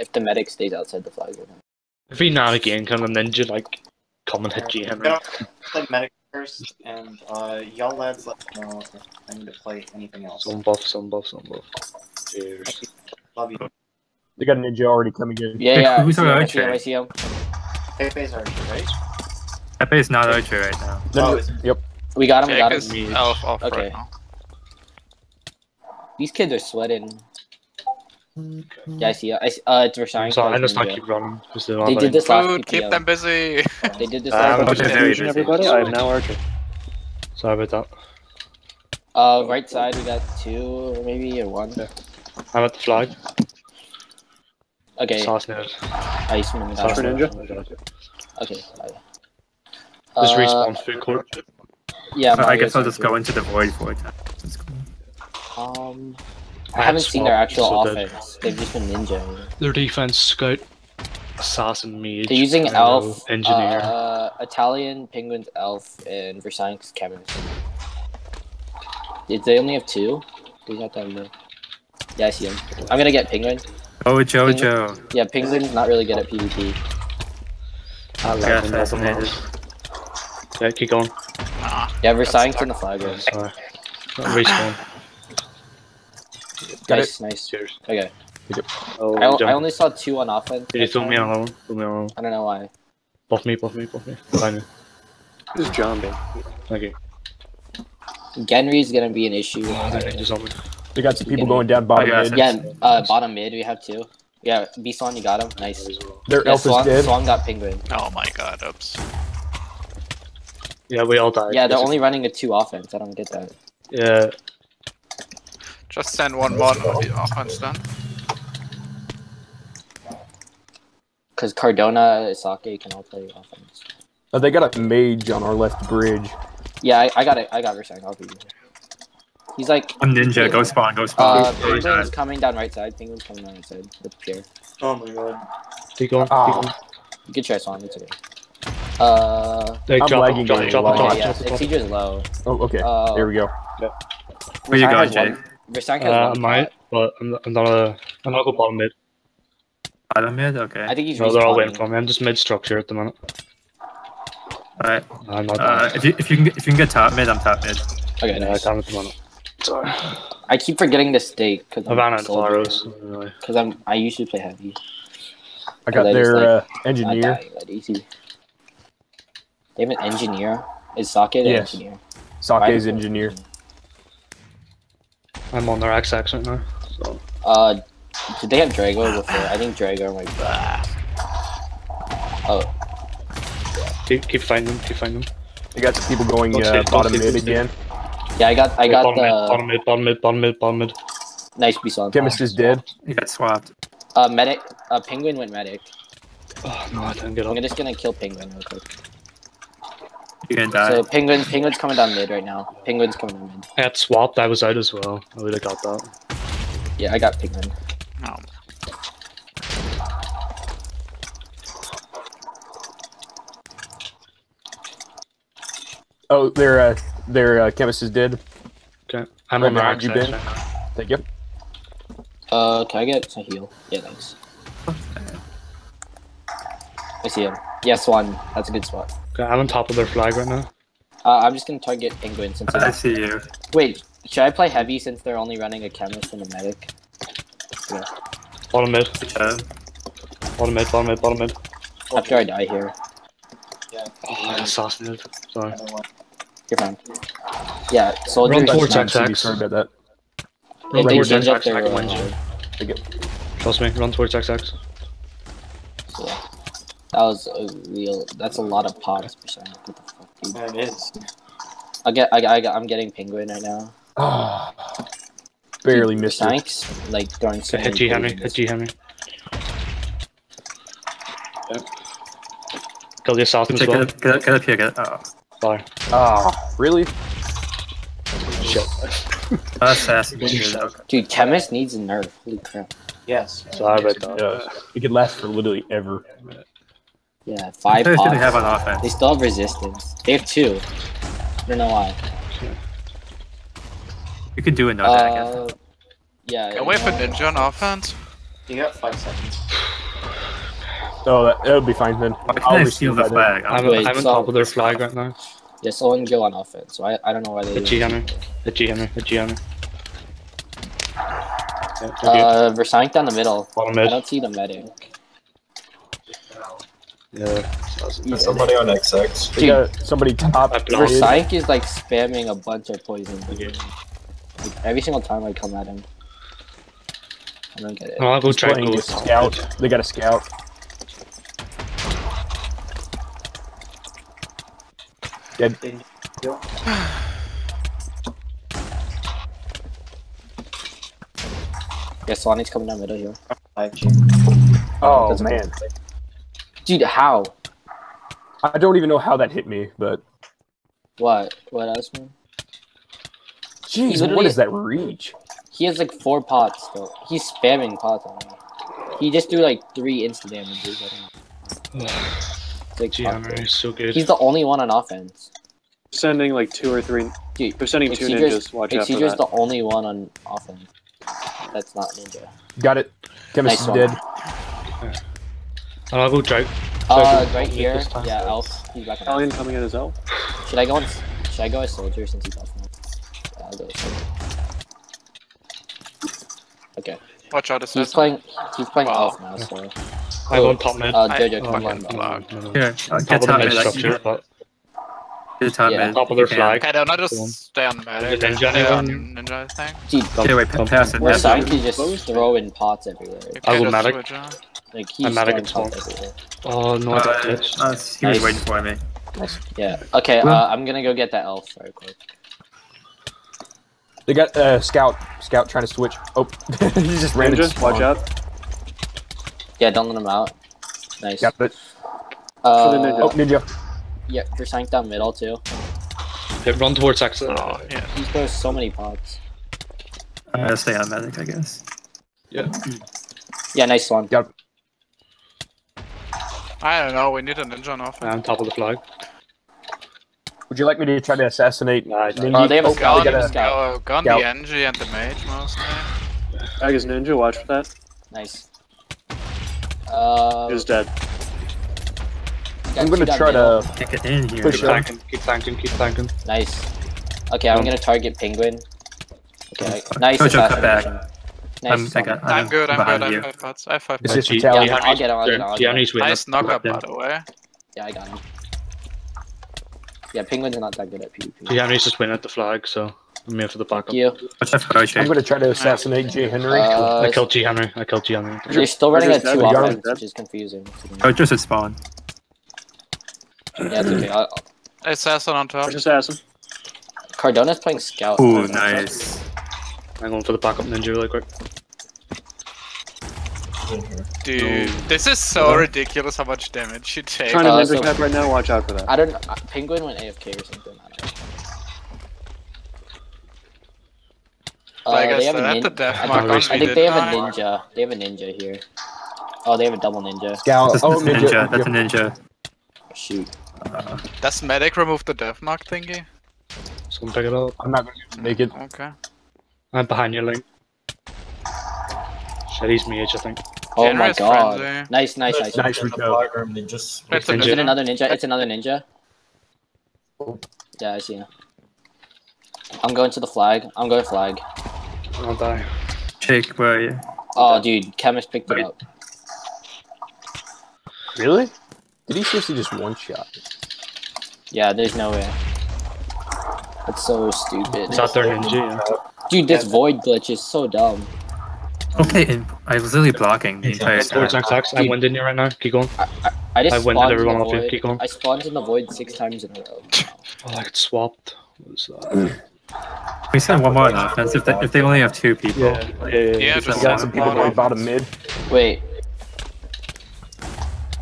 if the medic stays outside the flag or not. If we now again can a ninja like come and hit G Henry. Go play medic first, and uh, y'all lads let me know if I need to play anything else. Some buff, some buff, some buff. Cheers. Love you. They got a ninja already coming in. Yeah, Hey, yeah. who's I see our him, I see him, archer? I see him. Pepe's already right? Pepe is not archer right now. No, Oh, no, yep. We got him, we got him. Elf off Okay. right now. These kids are sweating. Yeah, I see. it. I see uh, it's Versailles. So I just not Ninja. keep running. Just do They did this last Food, keep them busy. They did this Uh, last I'm just confusion, everybody. I am now archer. Sorry about that. Uh, right side we got two or maybe or one. Yeah. that. I'm at the flag. Okay, Sauce nerd. I swim Sauce ninja. Okay. bye. Just Uh, respawn food court. Yeah, So I guess I'll just go into the void for time. Um, I I haven't had seen their actual so offense. They've just been ninja. Their defense scout, assassin, mage. They're using arrow, elf, engineer. uh, Italian, penguins, elf, and Versailles chemist. Did they only have two? They got that many. Yeah, I see him. I'm gonna get penguin. Oh, Jojo. Yeah, penguin's not really good at PvP. I Yeah, love him, that's. Yeah, keep going. Yeah, Versailles in the flag. Yeah, room. sorry. Respawn. Got nice, nice. Cheers. Okay. Oh, I, o- jump. I only saw two on offense. Did you that throw me time. alone? Throw me alone. I don't know why. Buff me, buff me, buff me. Behind me. This is John, babe. Thank you. Genry's gonna be an issue. Okay, just on me. They got some people going down bottom Oh, yeah, mid. Yeah, uh, bottom mid, we have two. Yeah, Bison, you got him. Nice. Their Yeah, elf is dead. Swan got penguin. Oh my god, oops. Yeah, we all died. Yeah, they're This is- only running a two offense. I don't get that. Yeah, Just send one mod on the offense then. Because Cardona, Sake can all play offense. Uh, they got a mage on our left bridge. Yeah, I, I got it. I got Versailles. I'll be He's like, I'm ninja. Go spawn. Go spawn. uh, Go Penguin's inside. coming down right side. Penguin's coming down right side with Pierre. Oh my god. keep going. Ah. Keep going. You can try Swan. It's okay. Uh, Like, I'm drop lagging it, drop a it, drop lot. it, okay, drop it, yeah, drop it, drop it. Siege is low. Oh, okay. Uh, there we go. Where you Versailles going, has Jay? one- Versailles has Uh, I might, pot. but I'm, I'm not a, I'm not go bottom mid. Bottom mid. Okay. I think he's No, they're all waiting for me. I'm just mid structure at the minute. Alright. I'm not. Uh, if you if you can if you can get top mid, I'm top mid. Okay, yeah, I nice. can't at the moment. Sorry. I keep forgetting to stake because I ran out of arrows. Really. Because I'm I usually play heavy. I got that is their like- uh, engineer. that easy. They have an engineer. Is Socket an Yes. engineer? Sake's engineer. I'm on their XX right now. So Uh, did they have Drago before? I think Drago might. Oh, keep, keep fighting them. Keep fighting them. They got some people going uh, sit, bottom mid again. yeah, I got I got bottom, mid, the bottom mid, bottom mid, bottom mid, bottom mid. nice Bison. Chemist is dead. You got swapped. Uh, medic. Uh, Penguin went medic. Oh no, I didn't get I'm just gonna kill Penguin real quick. You're gonna die. So Penguin, Penguin's coming down mid right now. Penguin's coming down mid. I had swapped. I was out as well. I would have got that. Yeah, I got Penguin. No. Oh, their uh, their uh, chemist is dead. Okay, I'm Right on you, XX Ben. right now. Thank you. Uh, can I get a heal? Yeah, thanks. I see him. Yeah, one. That's a good spot. Okay, I'm on top of their flag right now. Uh, I'm just gonna target Penguin since. I see you. Wait, should I play heavy since they're only running a chemist and a medic? Yeah. Bottom mid, Uh, bottom mid, bottom mid, bottom mid. After I die here, Yeah. Oh, I got assassinated. Sorry. You're fine. Yeah, soldiers. Run towards yeah, Nice to be XX. Sorry about that. Run towards change up XX. their. I can uh, win you. Thank you. Trust me, run towards XX. Yeah. That was a real. That's a lot of pots. Percent. What the fuck, dude? Yeah, it is. I get. I, I, I'm getting penguin right now. Ah, barely missed it. Thanks. Like throwing so many hit G Henry, hit G Henry. Yep. Kill the assassin as check well. it, get, up, get up here. Get up. Oh, Sorry. Ah, really? Shit. assassin. Okay. Dude, chemist needs a nerf. Holy crap. Yes. Sorry about that. Yeah. It could last for literally ever. Yeah, five Who do pots. they have on They still have resistance. They have two. I don't know why. You could do another, I guess. Uh, yeah. Can we have a uh, ninja on offense? You got five seconds. Oh, that, that'll be fine then. Why can't I'll receive steal the by then. flag? I'm, Wait, I'm on top of their flag right now. Yeah, someone go on offense. So I, I don't know why they. The G hammer. The G hammer. The G hammer. Yeah. Uh, Versank down the middle. Bottom I don't see the medic. Yeah. Somebody on XX. We got somebody top. I mid. blocked. Versank is like spamming a bunch of poison. Like, every single time I come at him. I don't get it. I'll go He's try playing to scout. They got a scout. Dead. Yeah, Sonic's coming down middle here. Five G. Oh Doesn't man, Dude, how? I don't even know how that hit me, but What? What else, man? jeez, what is that reach? He has like four pots though. He's spamming pots on me. He just threw like three insta damages. at him. It's like, G fuck, hammer dude. is so good. He's the only one on offense. sending like two or three. Dude, They're sending two Exeger's- ninjas. Watch out for Exeger's that. the only one on offense. That's not ninja. Got it. Chemist Nice is one. dead. And I'll go Drake. Uh, good. right here. Yeah, Elf. He's back on. Alien coming in as well. Should I go on? Should I go as soldier since he's off now? Yeah, I'll go as soldier. Okay. Watch out, He's playing. He's playing Wow. elf now. So. I'm on top mid. Uh, I- Jojo, Oh, come on. Man. Here, Top get of the top mid mid. structure. But Get top Yeah. mid. top of their flag. Okay, don't I just stay on medic? Is ninja Stay on ninja, I think. Dude, Okay, wait, pass it. we're Pass starting to just throw in pots everywhere. You I'll can go just medic. Switch, Like he's I'm medic throwing at spawn. Oh no, I got Uh, glitched. uh, he was Nice. waiting for me. Yeah. Okay. Uh, I'm gonna go get that elf very quick. They got uh, scout. Scout trying to switch. Oh, he just ran. into Ninja, watch out. Yeah, don't let him out. Nice. Got it. Uh, For the ninja. Oh, ninja. yeah, you're sank down middle too. Okay, run towards exit. Oh, yeah. He throws so many pods i pots. Uh, stay on medic, I guess. Yeah, nice one. Got I don't know, we need a ninja on offense. I'm top of the flag. Would you like me to try to assassinate Nah, I Ninja? Oh, they have a Oh, scout. they They have got a a- scout. Go, go the NG and the mage mostly. Flag is ninja. Watch for that. Nice. Uh, He's dead. I'm gonna try middle. to. Kick it in here. Push Keep up. tanking. Keep tanking. Keep tanking. Nice. Okay, I'm Um, gonna target penguin. Okay, nice Jojo, cut assassination. Nice. I'm, I got, I'm good, I'm good, I you. have five pots. I have five pots. just G- Yeah, I'll get him, I'll get him, I'll get him. Gianni's winning. Nice knockup, by the way. Yeah, I got him. Yeah, penguins are not that good at PvP. Gianni's just winning at the flag, so I'm here for the backup. Thank you. Watch out for I'm gonna try to assassinate J Henry. Uh, I killed G Henry. I killed G Henry. You're still running at two dead, offense, dead. which is confusing. Roger's at spawn. Yeah, it's okay. I'll, Assassin on top. Just assassin. Cardona's playing scout. Ooh, nice. I'm going for the backup ninja really quick. Dude, this is so ridiculous how much damage you take. Trying to Uh, ninja so- right now. Watch out for that. I don't. Uh, penguin went AFK or something. I don't know. Uh, Like I they have a nin- the I think, I think they have a ninja. They have a ninja here. Oh, they have a double ninja. Scout. That's, Oh, that's a ninja. ninja. That's a ninja. Shoot. Does medic remove the death mark thingy? Someone pick it up. I'm not gonna make it. Okay. I'm behind you, Link. Shit, he's mage, I think. Oh my god. friendly. Nice, nice, nice. Nice In the Rico. flag room, they It's Ninja. Is it another ninja? It's another ninja. Yeah, I see him. I'm going to the flag. I'm going flag. I'll die. Jake, where are you? Oh, dude, chemist picked it up. Really? Did he seriously just one shot? Yeah, there's no way. That's so stupid. Is that their ninja? Yeah. Dude, this void glitch is so dumb. Okay, I was literally blocking the entire Head towards time. I'm Dude. winding you right now. Keep going. I just I went spawned at in the everyone off you. void. Keep going. I spawned in the void six times in a row. Oh, I got swapped. What was that? Mm. We send one more on offense. If they, if they only have two people. Yeah, yeah, yeah. Yeah, yeah. just We got some people bottom. going bottom mid. Wait.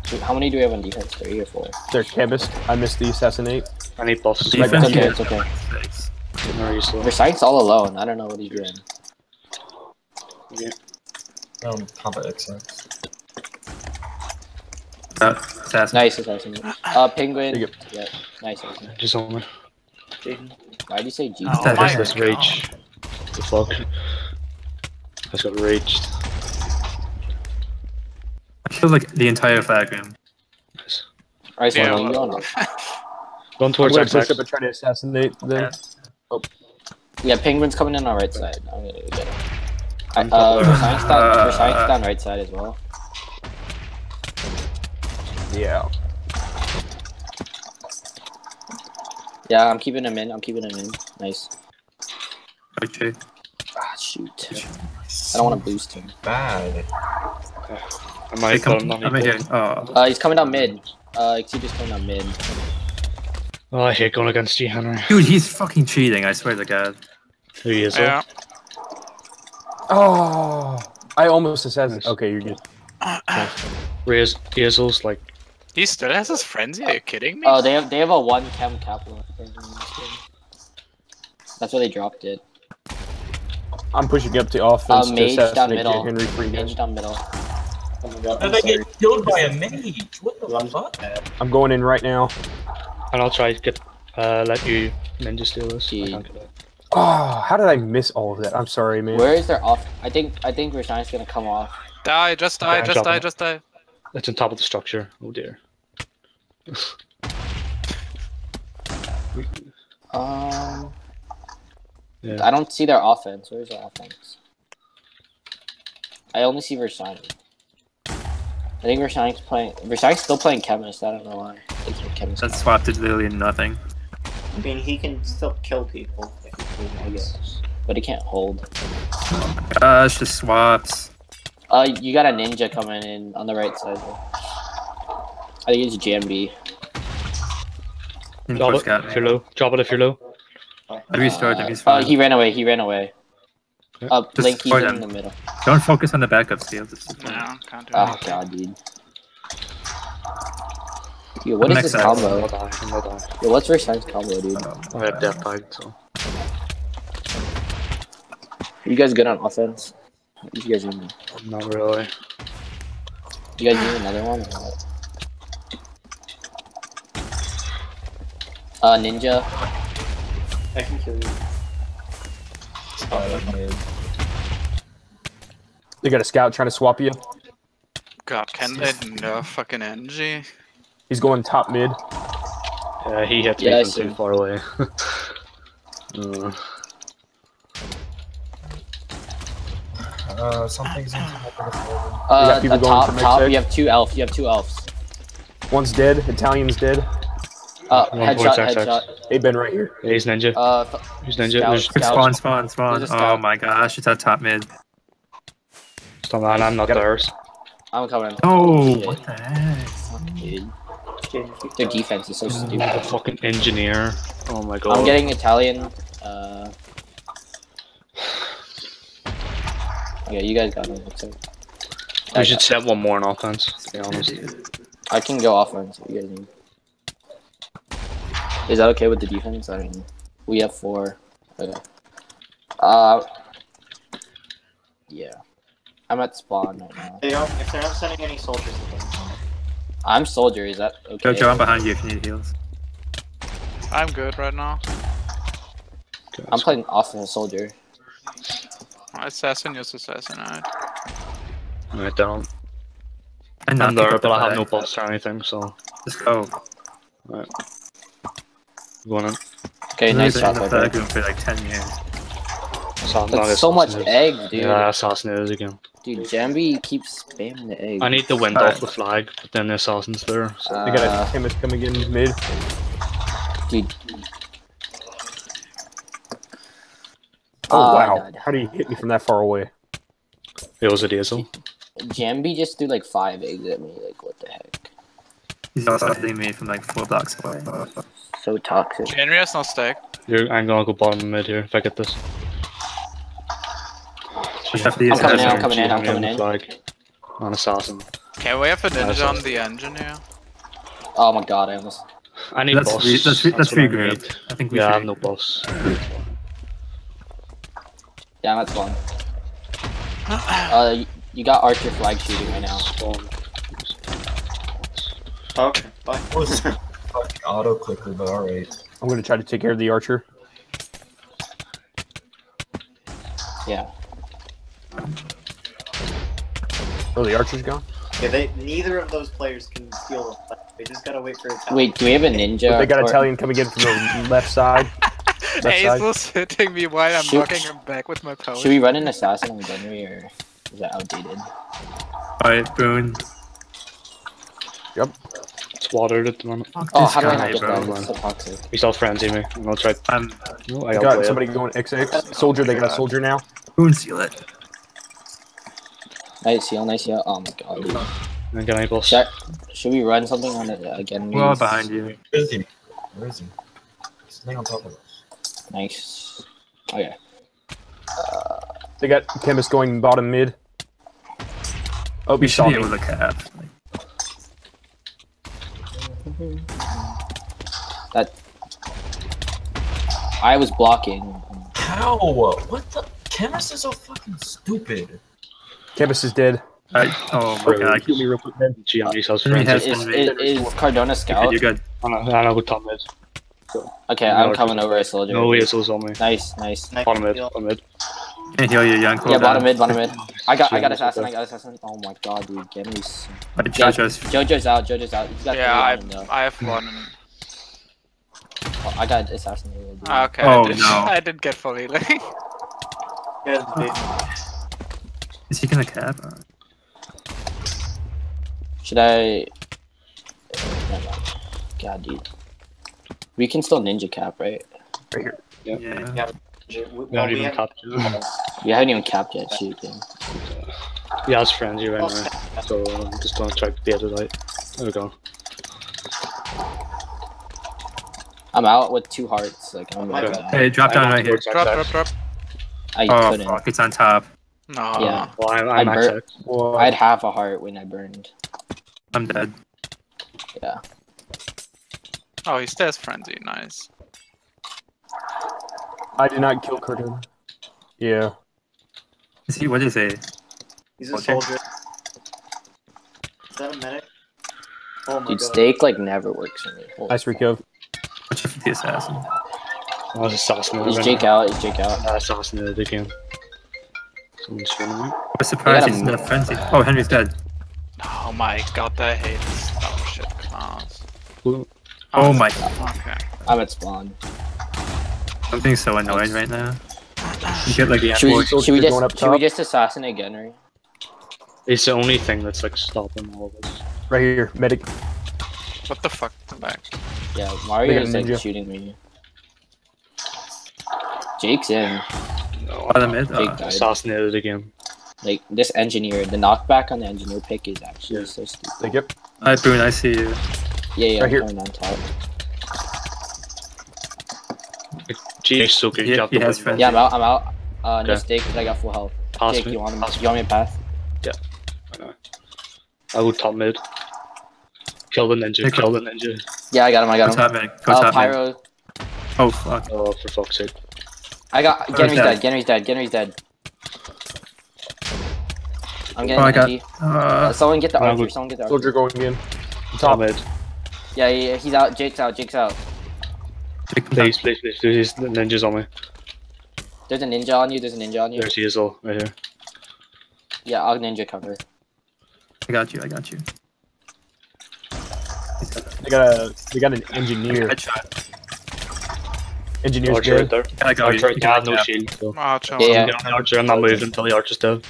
Dude, how many do we have on defense? Three or four? Their chemist. I missed the assassinate. I need buffs. Defense, It's okay, it's okay. Six. Very slow. Versailles all alone. I don't know what he's doing. Yeah. um, combat XX. Uh, assassin. Nice assassin. Uh, penguin. There you Yeah, nice assassin. Just on me. Why'd you say G? Oh That my is This god. rage. The fuck? I just got raged. killed like the entire flag room. Alright, so Yeah. I'm going up. Going I'm towards gonna push XX. up try to assassinate them. Yeah, penguins coming in on right side. I'm gonna get him. I, uh, top Versailles down, Versailles down right side as well. Yeah. Yeah, I'm keeping him in. I'm keeping him in. Nice. Okay. Ah, shoot. I don't want to boost him. Bad. I Hey, might, come, I'm I'm here. Oh, Uh, he's coming down mid. Uh, Exeter's coming down mid. Oh, I hate going against G Henry. dude, he's fucking cheating. I swear to God. Who he is. Yeah. Oh, I almost assassinated. Nice. Okay, you're good. Riz, Rizzle's like, He still has his frenzy. Are you kidding me? Oh, they have they have a one chem Kaplan. That's why they dropped it. I'm pushing up to offense Uh, to down assassinate middle. Henry free Mage down middle. Oh my god, How I'm did I sorry. get killed by a mage? What the I'm fuck? I'm going in right now. And I'll try to get, uh, let you ninja steal this. I Gee. can't get it. Oh, how did I miss all of that? I'm sorry, man. Where is their off? I think I think Versailles gonna come off. Die, just die, Yeah, just die, it. just die. It's on top of the structure. Oh dear. Um, Yeah. I don't see their offense. Where's their offense? I only see Versailles. I think Versailles playing. Versailles still playing chemist. I don't know why. I think he's chemist. That swap did literally nothing. I mean, he can still kill people. if he I guess, but he can't hold. Gosh, just swaps. Uh, you got a ninja coming in on the right side. I think it's JMB. And Drop it if you're low. Drop it if you're low. I restored him. He's Uh, fine. he ran away. He ran away. Yeah. Uh, Just Blink, he's in him. the middle. Don't focus on the backup steal. That's the. No, can't do Oh anything. god, dude. Dude, what is Next this side. Combo? die. I'll die. Yo, what's Versailles combo, dude? I have death tag, so. You guys good on offense? You guys need, Not really. you guys need another one? Or? Uh, ninja. I can kill you. They got a scout trying to swap you. God, can they nerf fucking NG? He's going top mid. Yeah, he hit Yeah, I me from too far away. uh, Uh, something's in top of the floor. Uh, people going top, from top. You have two elf. You have two elves. One's dead. Italian's dead. Uh, One headshot, point, XX. headshot. They've been right here. yeah, he's ninja. Uh, He's ninja. Scout. Scout. spawn, spawn, spawn. Oh my gosh, it's at top mid. Stop man, I'm not Got it. theirs. I'm coming. Oh, Shit. what the heck? Dude. Their defense is so stupid. The fucking engineer. Oh my god. I'm getting Italian. Uh. Yeah, you guys got him. Looks like. We should set one more on offense, to be honest. I can go offense if you guys need. Is that okay with the defense? I mean, we have four. Okay. Uh. Yeah. I'm at spawn right now. They don't, if they're not sending any soldiers, then I'm soldier. Is that okay? Jojo, I'm behind you if you need heals. I'm good right now. Okay, I'm playing offense soldier. Assassin, yes, assassin. Alright. I don't. And I'm not there, but I have no flag. buffs or anything, so. Let's go. Going in. Okay, We've nice been shot. in the Pepe. flag room for like 10 years. Assassin, That's so much egg, dude. Yeah, assassin is again. Dude, Jambi keeps spamming the egg. I need the wind Alright. off the flag, but then the assassin's there. So. Uh, They got a chemist coming in mid. dude. Oh Uh, wow! died. How do you hit me from that far away? it was a diesel. Jambi just threw like five eggs at me. Like, what the heck? He's also hitting me from like four blocks away. So toxic. Henry has no stack. You're, I'm gonna go bottom mid here if I get this. Push up the I'm coming in. I'm coming in, I'm coming on in. the Flag. On assassin. Can we have a Nice. ninja on the engineer? Oh my god, I almost. I need Let's boss. re- let's re- let's what I regroup. need. I think we Yeah, I have no boss. Yeah, that's one. Uh, you- you got Archer flag shooting right now. Okay, bye. That was fucking auto clicker, but alright. I'm gonna try to take care of the archer. Yeah. Oh, the archer's gone. Yeah, they neither of those players can steal the flag. They just gotta wait for a time. Wait, do we have a ninja? They got or- Italian coming in from the left side. Left side. Hazel's hitting me while I'm Shoot. knocking him back with my power. Should we run an assassin on Gunnery or is that outdated? Alright, Boone. It's watered at the moment. Fuck Oh, how do I guy, not get bro. that? It's so toxic. We still frenzy me. I'm gonna try. Um, No, I got got somebody going XX. Soldier, they got a soldier now. Boone, seal it. Nice heal, nice heal. Oh my god. dude. I'm gonna able. Should, I- should we run something on it again? We're all please? behind you. Where is he? Where is he? He's sitting on top of us. Nice. Okay. They got chemist going bottom mid. Oh, We he should saw be me. able to cap. Mm-hmm. That. I was blocking. How? What the? Chemist is so fucking stupid. Chemist is dead. I, oh my god. Kill me real quick, man. Gianni says Henry frenzy. has- Is, is, is Cardona scout? You're good. I know. I know what Tom is. Okay, I'm coming over a soldier. No Hazel's on me. Nice, nice. Nice Bottom mid. Bottom mid. Can't heal you, young. Yeah, bottom mid, bottom mid. I got, I got assassin, I got assassin. Oh my god, dude, Genry's. Right, Yeah, Jojo's. Jojo's out, Jojo's out. He's got Yeah, I, him. I have one. Oh, I got assassinated. dude. Okay. Oh, I did, no. I did get fully like. Is he gonna cap? Uh, Should I? God, dude. We can still ninja cap, right? Right here. Yeah. We, We well, don't even have, top. We haven't even capped yet, shoot. Game. Yeah, it's frenzy right now. So I'm just gonna try to get it out. There we go. I'm out with two hearts. Like I'm My gonna Hey, drop down right here. drop, drop, drop. I Oh couldn't. fuck, it's on top. No. Yeah. Well, I'm, I I'm bur- XX. I had half a heart when I burned. I'm dead. Yeah. Oh, he stays frenzy. Nice. I did not kill Cardona. Yeah. Is he? What is he? he's a Okay. soldier. Is that a medic? Oh my Dude, god. steak like never works for me. Holy Nice recov. What's your the assassin? I was assassinated. Is right Jake now. out? Is Jake out? I assassinated again. Someone's shooting me. We're surprised I he's not frenzy. Oh, Henry's dead. Oh my god, I hate this dumb oh, shit class. Who- Oh my god. Okay. I'm at spawn. I'm so annoyed right now. You get like the Should we, should we just should we just assassinate Gunnery? It's the only thing that's like stopping all of us. Right here. Medic. What the fuck? Come back. Yeah, They Mario got is like ninja. shooting me. Jake's in. No, Bottom mid. Jake Uh, died. assassinated again. Like this engineer, the knockback on the engineer pick is actually Yeah. so stupid. They get. Alright, Boone, I see you. Yeah, yeah, Right I'm here. coming down top. Jake's so good. He- he has friends. Yeah, I'm out. I'm out. Uh, no Okay. steak because I got full health. Pass Jake, me. you want me? Pass You want me to pass? Yeah. I will top mid. Kill the ninja. Okay. Kill the ninja. Yeah, I got him. I Go got him. top mid. Go Uh, top mid. pyro. Oh fuck. Oh, for fuck's sake. I got. Genry's dead. dead. Genry's dead. Genry's dead. I'm Oh, getting I got. Uh, Uh, someone get the No, archer. Someone get the archer. Soldier going in. Top Top. mid. Yeah, yeah, yeah, he's out. Jake's out. Jake's out. Jake, come Please, down. please, please, please. The ninja's on me. There's a ninja on you. There's a ninja on you. There's Hazel right here. Yeah, I'll ninja cover. I got you. I got you. They got a. They got an engineer. Headshot. Engineer's Archer right there. I got. Archer, You I have no cap. shield. So. Archer. Yeah, yeah. I'm Archer. I'm not moving until the Archer's dead.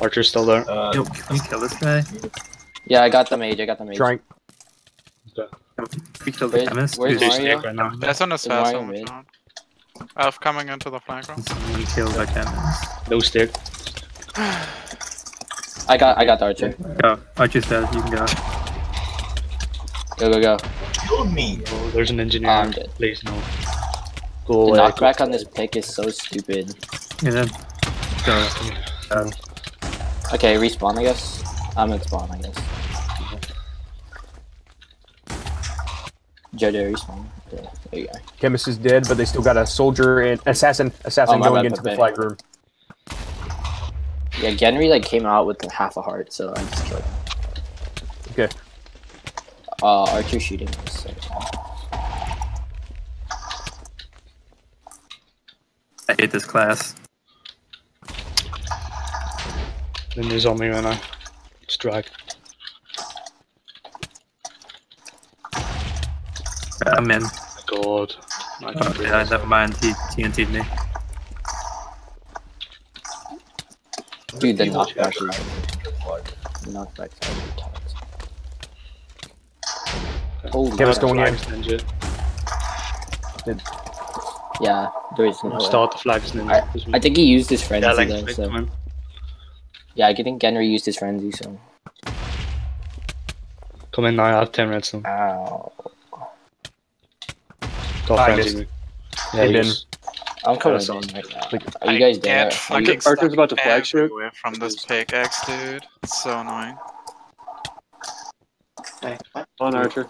Archer's still there. Uh, Yo, can we kill this guy? Yeah, I got the mage. I got the mage. Trying. Can we kill the Where's- chemist? where's Mario? right now. That's on his Is Mario fast mid? so Elf coming into the flank room. Someone kill the chemist. No stick. I got. I got the archer. Go. Archer's dead. You can go. Go go go. killed me. Oh, there's an engineer. I'm dead. Please, no. Go The away. knockback on this pick is so stupid. And then go. Uh, Okay, respawn. I guess. I'm at spawn. I guess. Jojo respawn. Okay, there you go. Chemist is dead, but they still got a soldier and assassin. Assassin Oh, going bad, into the Pepe. flag room. Yeah, Genry like came out with half a heart, so I just killed him. Okay. Uh, archer shooting. So. I hate this class. Ninja's on me right now. Just drag. I'm in. God. Oh, I can't Oh, do yeah, never mind. He TNT'd me. Dude, the People knockback check. is knockback. is toxic. Holy Kevin's crap. going in. Flags ninja. Yeah, there is no. Start the flags ninja. I think he used his frenzy yeah, like, though. So. come. Yeah, I think Genry used his frenzy. So. Come in now, I have 10 redstone. Ow. Got I frenzy missed. me. Yeah, Hey, you I'm coming Yeah, in right now. Like, Are you guys there? Get Are you- fucking Archer's about to flag shoot. everywhere from this pickaxe, dude. It's so annoying. Hey. On Archer.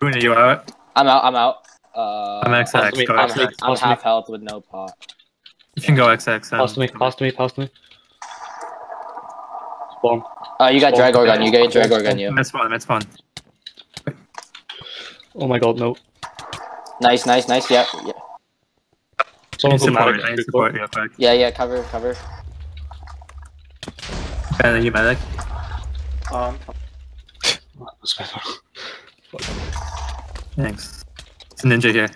Boone, are you out? I'm out. I'm out. Uh, I'm XX. me, Go I'm, pass me, XX. I'm pass me. half health with no pot. You can go XX. then. Pass to me, pass to me, pass to me. Spawn. Uh, you got Spawn. drag organ. You get drag organ. You. Mid spawn, mid spawn. Oh my god, no. Nice, nice, nice. Yeah, yeah, I Someone need put support. medic. I need support real quick. yeah, yeah. Cover, cover. Ben, are you medic? Um, Thanks. It's a ninja here.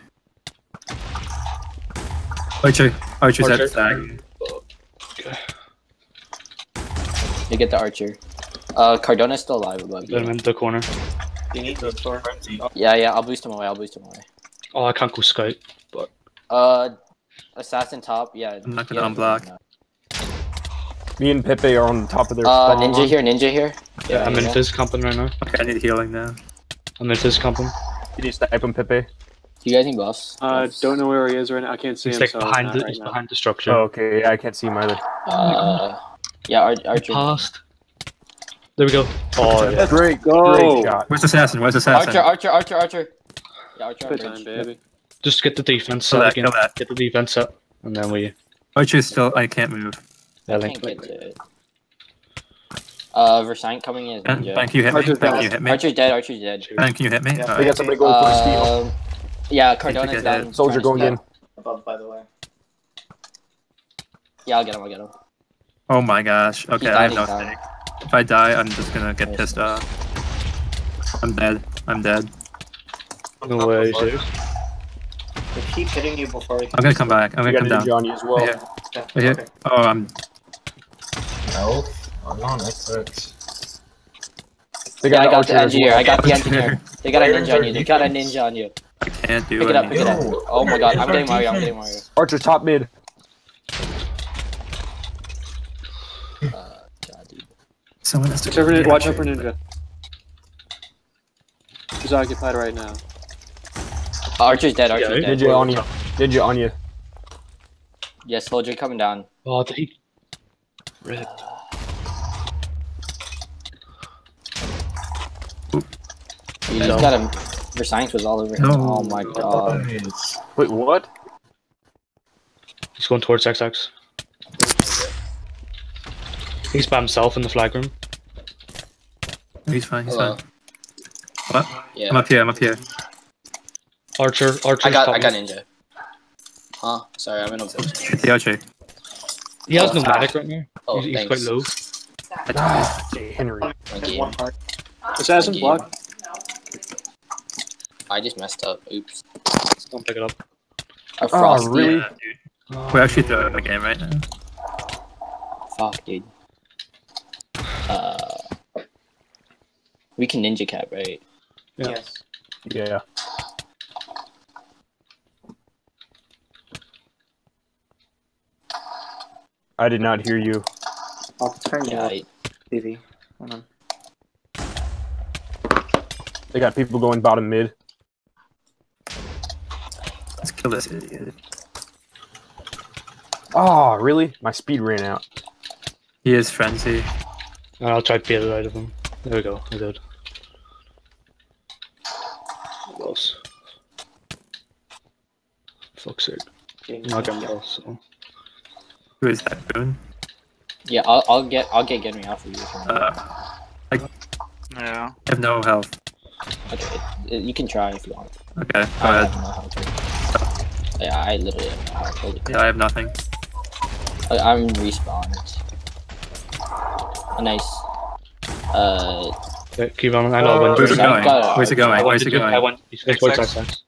Archer. Archer's at Archer. the stag. You get the archer. Uh, Cardona's still alive above Put him you. in the corner. you need to store. Yeah, yeah. I'll boost him away. I'll boost him away. Oh, I can't go scout. Uh, assassin top. Yeah. I'm not gonna yeah, unblock. no. Me and Pepe are on top of their Uh, spawn. ninja here. Ninja here. Yeah, I'm in yeah. fizz camping right now. Okay, I need healing now. I'm in fizz camping. Can you snipe him, Pepe? You guys need buffs? Uh, don't know where he is right now. I can't see He's him. like so behind not the, right he's now. behind the structure. Oh, okay. Yeah, I can't see him either. Uh, yeah, Ar- He archer. passed. There we go. Oh, yeah. Great, Go! great shot. Where's assassin? Where's assassin? Archer, archer, archer, archer. Yeah, archer. on Good time, baby. Just get the defense Kill set that, again. Get the defense set. And then we. Archer's still. I can't move. Yeah, I link. can't get to it. Uh, Versailles coming in as Ben, can you hit me? Archer's Ben, you hit me? Archer's dead. Archer's dead. Ben, can you hit me? Yeah. We got somebody going for the steal. Um, yeah, Need Cardona's down. hit. Soldier going in. Above, by the way. Yeah, I'll get him. I'll get him. Oh my gosh. Okay, I have no steak. If I die, I'm just gonna get pissed off. I'm dead. I'm dead. No way, dude. They keep hitting you before we can. I'm gonna come back. I'm gonna come down. ninja on as well. Right here. Yeah, Right here. okay. Oh, I'm. No. I'm on XX. They got Yeah, I got the archer as engineer. well. I got the engineer. They got a ninja on you. They got a ninja on you. I can't do Pick it up. Pick it up. Oh my god, I'm where's our getting Mario. I'm getting Mario. defense? Archer top mid. Uh, God, dude. Someone has to. Watch out for, watch out for Ninja. He's occupied right now. Archer's dead. Archer's Yeah, dead. Ninja on you. Ninja on you. Yeah, soldier coming down. Oh, did he? Rip. You No. just got him. Versailles was all over him. No. Oh my god. Nice. Wait, what? He's going towards XX. He's by himself in the flag room. He's fine. He's Hello. fine. What? Yeah. I'm up here. I'm up here. Archer, Archer. I got. I got ninja. Huh? Sorry, I'm in a. The archer. He has no Ah. right now. Oh, he's, he's quite low. Ah, Henry. My There's game. one heart. Assassin Game. block. I just messed up. Oops. Don't pick it up. A frosty. really? Yeah, dude. We're actually throwing the game right now. Fuck, dude. Uh. We can ninja cap, right? Yeah. Yes. Yeah. I did not hear you. I'll turn you Yeah. up, I, TV. Hold on. They got people going bottom mid. Let's kill this idiot. Oh, really? My speed ran out. He is frenzy. I'll try to beat it out of him. There we go. I did. Close. Fuck's sake. I'm not getting close, so. Who is that? Boone? yeah, I'll, I'll get. I'll get Genry off of you. if you want. Uh, Yeah. I have no health. Okay, it- you can try if you want. Okay, go I ahead. have no health. Yeah, I literally have no health. Holy crap. Yeah, I have nothing. I- I'm respawned. Oh, nice. Uh, keep on. I know Uh, when. Where's it I've going? got a- Where's it I going? went Where's to it do- I going? went. He's going towards XX. XX.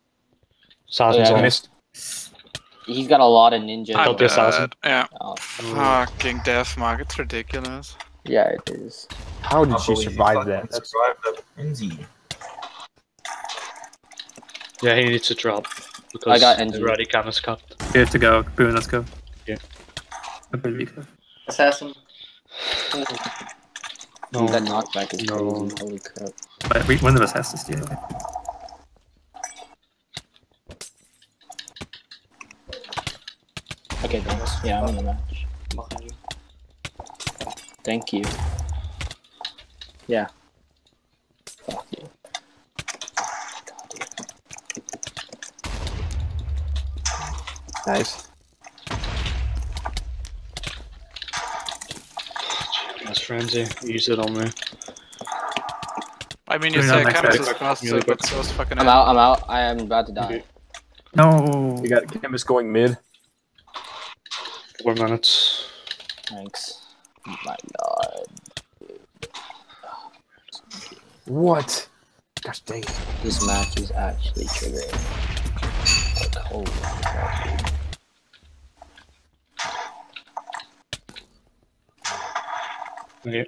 Assassin's Yeah, on. missed. He's got a lot of ninja. I'm Killed the assassin. dead. Yeah. Oh, Fucking death mark. It's ridiculous. yeah, it is. How did she you survive that? That's Survived that NZ. Yeah, he needs to drop because I got the NG. ready cam is cut. We have to go. Boone, let's go. Yeah. Okay, Rico. Assassin. No, that knockback is no. crazy. Holy crap. But we, one of us has to steal. it. Okay, thanks. Yeah, I'm in the match. Behind you. Thank you. Yeah. Fuck you. nice. That's frenzy. Use it on me. I mean, uh, you Turn say on my Camus credit is card. faster, Really but quick. so is fucking. I'm out. I'm out. I am about to die. No. We got canvas going mid. Four minutes. Thanks. My God. What? Gosh dang it. This match is actually triggering. Like, holy crap, dude. Okay.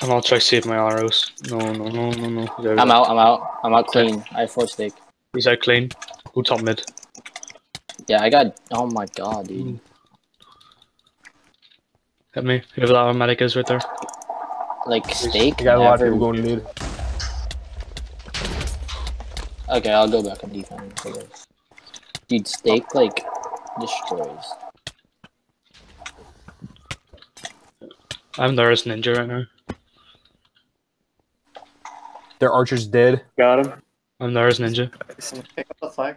And I'll try to save my arrows. No, no, no, no, no. There I'm out. I'm out. I'm out clean. I have four steak. He's out clean. Go top mid. Yeah, I got. Oh my god, dude. Hmm. Hit me. You have a lot of is right there. Like steak. We got a lot of people going mid. Okay, I'll go back on defense. Dude, steak like destroys. I'm there as ninja right now. Their archer's dead. Got him. I'm there as ninja. Pick up the flag?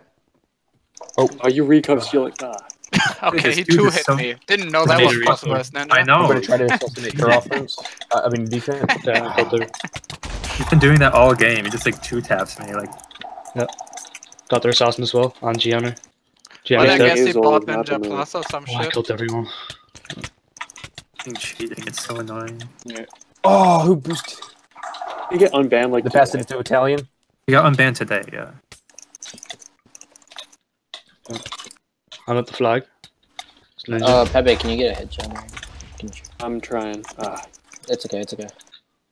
Oh, are you recov steal it. Ah. Okay, he dude two hit so- me. Didn't know that was to possible refill. as Ninja. I I'm know. gonna try to assassinate their offense. Uh, I mean defense. Yeah, I got been doing that all game. He just like two taps me. Like Yep. got their assassin as well. on Gianna. Well, I guess he he's all bought about Ninja the- Plus or some Oh, I shit. killed everyone. fucking cheating. It's so annoying. Yeah. Oh, who boosted? You get unbanned like The passed it to Italian. We got unbanned today. Yeah. I'm at the flag. It's ninja. Uh, Pepe, can you get a headshot? you- I'm trying. Ah. It's okay. It's okay.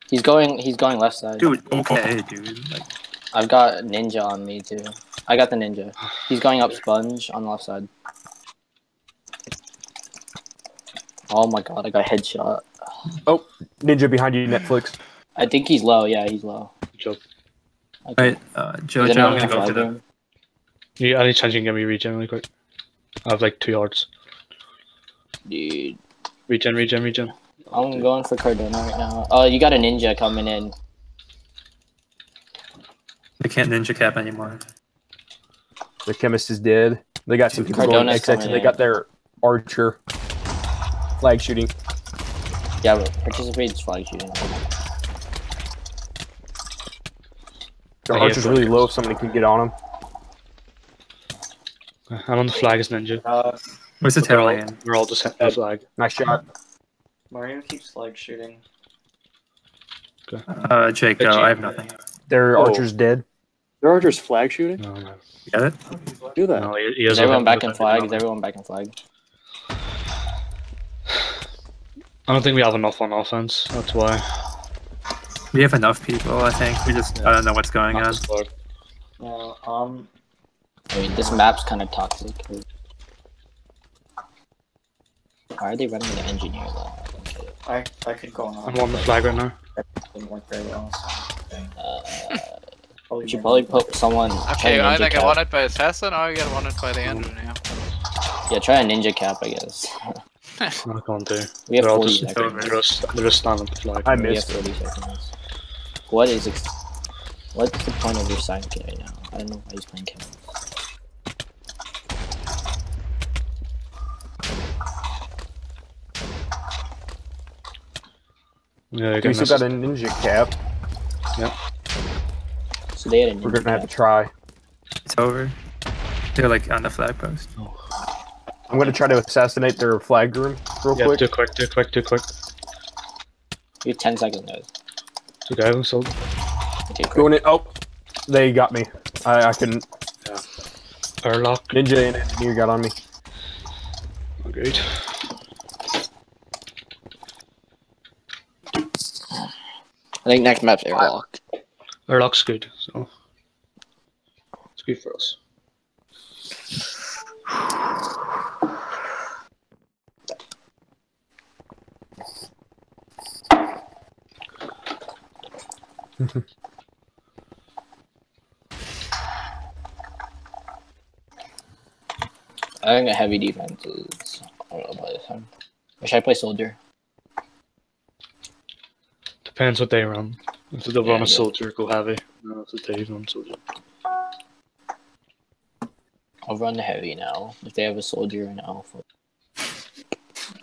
He's going. He's going left side. Dude. Okay, dude. Like I've got ninja on me too. I got the ninja. He's going up sponge on the left side. Oh my god, I got a headshot. Oh, ninja behind you, Netflix. I think he's low. Yeah, he's low. Good job. Okay. Right, uh, Is Jojo, I'm gonna go flag to the. room? You, any chance you can get me regen really quick? I have like two yards. Dude, Regen, regen, regen. I'm going for Cardona right now. Oh, you got a ninja coming in. They can't ninja cap anymore. The chemist is dead. They got some people going Cardona's XX and they got their archer flag shooting. Yeah, but participates flag shooting. Their I hate archer's really low if somebody can get on him. I'm on the flag as ninja. Uh, Where's the But we're all- We're all just hitting the flag. Nice shot. Mario keeps flag shooting. Uh, Jake, go. I have nothing. Their Oh. archer's dead. Their archer's flag shooting? No, no. Get it? Do that. no he, he Is everyone back in flag? Is everyone back in flag? I don't think we have enough on offense. That's why. We have enough people. I think we just. I don't know what's going Not on. the squad. No, um, I mean, this map's kind of toxic. Why are they running the engineer though? I I could go on. I'm on the flag right now. Didn't work very well. So. Uh, Probably we should probably put someone. Okay, try a either ninja get cap. wanted by Assassin or you get wanted by the engineer. Yeah, try a ninja cap, I guess. I can't do. to. We have They're all 40 just, seconds. they're just, they're just standing at the flag. I We have missed. 40 seconds. What is? What's the point of your sign kit right now? I don't know why he's playing Kevin. Yeah, you're we gonna still got miss a ninja cap? So they had a ninja We're gonna have to try. It's over. They're like on the flag post. I'm gonna try to assassinate their flag room real Yeah, quick. too quick, too quick, too quick. You have 10 seconds, guys. It's okay, we sold. Take quick. Going in. Oh, they got me. I, I couldn't. Airlock. Ninja and engineer got on me. Agreed. I think next map's airlock. Airlock's good, so it's good for us. I think a heavy defense is. I don't know by this time. Or should I play soldier? Depends what they run. If they run Yeah, a yeah. soldier, go heavy. No, if they run soldier. I'll run the heavy now. If they have a soldier and alpha.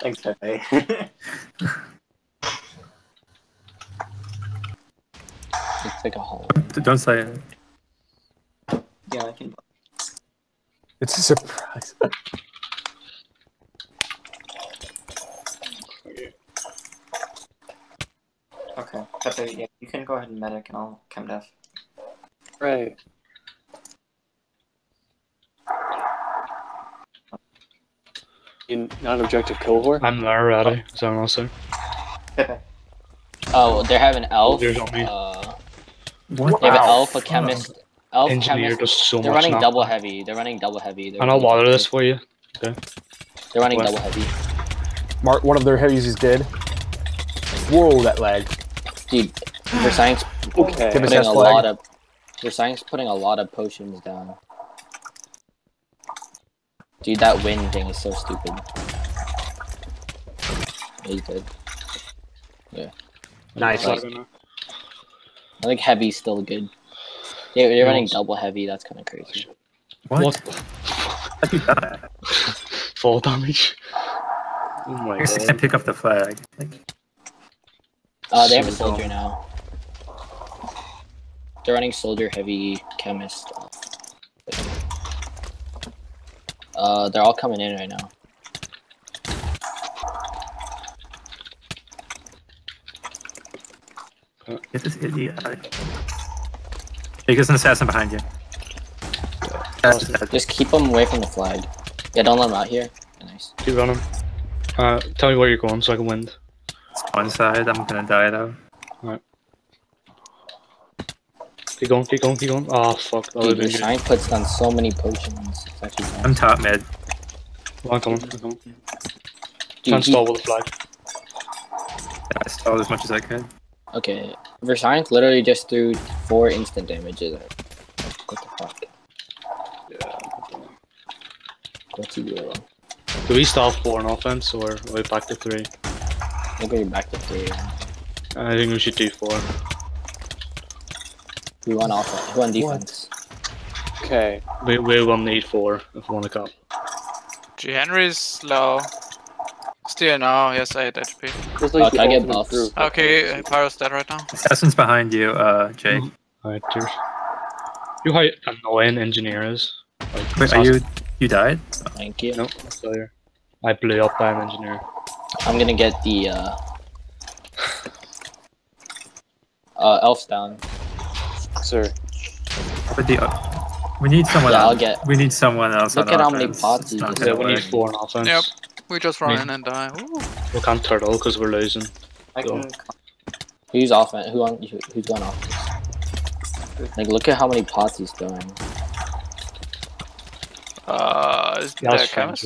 Thanks, Pepe. It's like a hole. Don't say it. yeah, I can. It's a surprise. Okay, Pepe, yeah, you can go ahead and medic, and I'll chem def. Right. In non-objective cohort. I'm there already, is that also? Pepe, Oh, they're having elf. Soldiers on me. Uh, What? they have an Wow. elf, a chemist. Elf, Engineer chemist. does so They're much running now. double heavy. They're running double heavy. They're And I'll water this for you. Okay. They're running What? double heavy. Mark, one of their heavies is dead. Whoa, that lag. Dude, Versailles Okay. Give putting a flag. lot of Versailles putting a lot of potions down. Dude, that wind thing is so stupid. He's dead. Nice. Like, I think heavy's still good. They, they're running Yes. double heavy. That's kind of crazy. What? What? How'd you die? fall damage? Oh my I guess I can't pick up the flag. Like, Uh, they have a soldier now. They're running soldier heavy chemist. Uh, they're all coming in right now. get this idiot out of here. There's an assassin behind you. Assassin. Just keep them away from the flag. Yeah, don't let them out here. Nice. Keep running. Uh, tell me where you're going so I can wind. One side, I'm gonna die though. Keep going, keep going, keep going. Oh fuck, that Dude, would've the shine puts down so many potions. It's nice. I'm top mid. Come on, come on, come on. Dude, Can't he- stall with the flag. Yeah, I stalled as much as I could. Okay, Versailles literally just threw four instant damages. at- What the fuck? What's he doing? Do we stall four on offense or are we back to three? We'll go back to three. I think we should do four. We won offense? Who won defense? Okay. We, we will need four if we want to cup. G Henry's low. Still no, he has 8 HP. That's Uh, like can I get ultimate buffs? Okay, Pyro's dead right now. Assassin's behind you, uh, Jay. Alright, cheers. You how annoying engineer is. Like, Wait, are you you died? Thank you. No, I'm still here. I blew up by an engineer. I'm gonna get the uh, uh elves down. Sir. But the uh, we need someone. Yeah, I'll get- We need someone else. Look on at how many pots It's you just Yeah, we need work. four on offense. Yep. We just run Me. in and die. Ooh. We can't turtle because we're losing. I Go. can. Who's offense? Who on? Who's going offense? Like, look at how many pots he's throwing. Uh, is Yeah, there chemist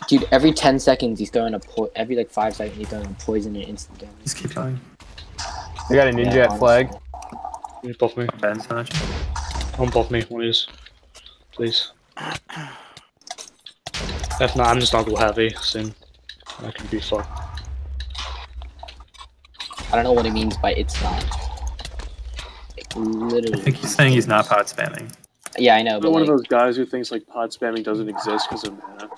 fine. limit? Having fun. Dude, every 10 seconds he's throwing a po- every like 5 seconds he's throwing a poison and instant damage. Just keep going. They got a ninja Yeah, at flag. honestly. Can you buff me? Ben's not. Don't buff me, one of yous. Please. If not, I'm just not go heavy soon. I can be fucked. I don't know what he means by it's not. Like, I literally. think he's saying he's not pot spamming. Yeah, I know, You're but one of those guys who thinks like pot spamming doesn't exist because of mana.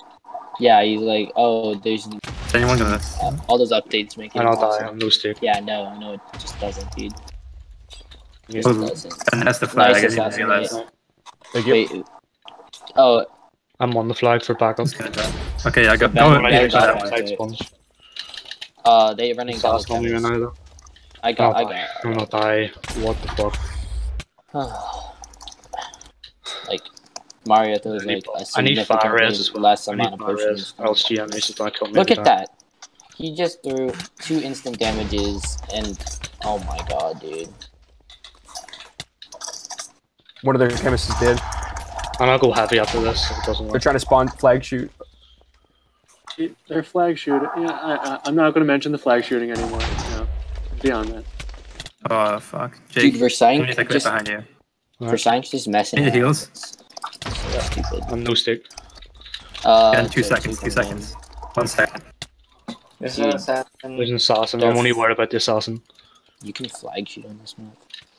Yeah, he's like, oh, there's Is anyone gonna? all those updates make it And I'll die, impossible. I'm no stick. Yeah, no, no, it just doesn't, dude. It Oh, just doesn't. And that's the flag. I Nice didn't realize. assassinate. They get Wait. Oh, I'm on the flag for backup. He's gonna die. Okay, I got. Ben- Go, Ben go that way. Sponge. uh, they running double Sauce on me right chemist. I got, I I'll. I'm got. gonna die. What the fuck? like Mario throws I need- like a I need fire res significantly as well. less I amount need of my res. potions. Or else GM is not coming. Look at that. He just threw two instant damages and oh my god, dude. One of their chemists is dead. I'm not gonna go heavy after this if it doesn't They're trying to spawn flag shoot. They're flag shooting. Yeah, I, I, I'm not going to mention the flag shooting anymore. No, beyond that. Oh fuck. Dude, Jake, Versank somebody's like right just behind you. Versank's just messing. Need the around. stupid. I'm no stick. Uh, Yeah, in two seconds. Two seconds. seconds. One second. There's Dude. an assassin. There's an assassin. I'm only worried about the assassin. You can flag shoot on this map.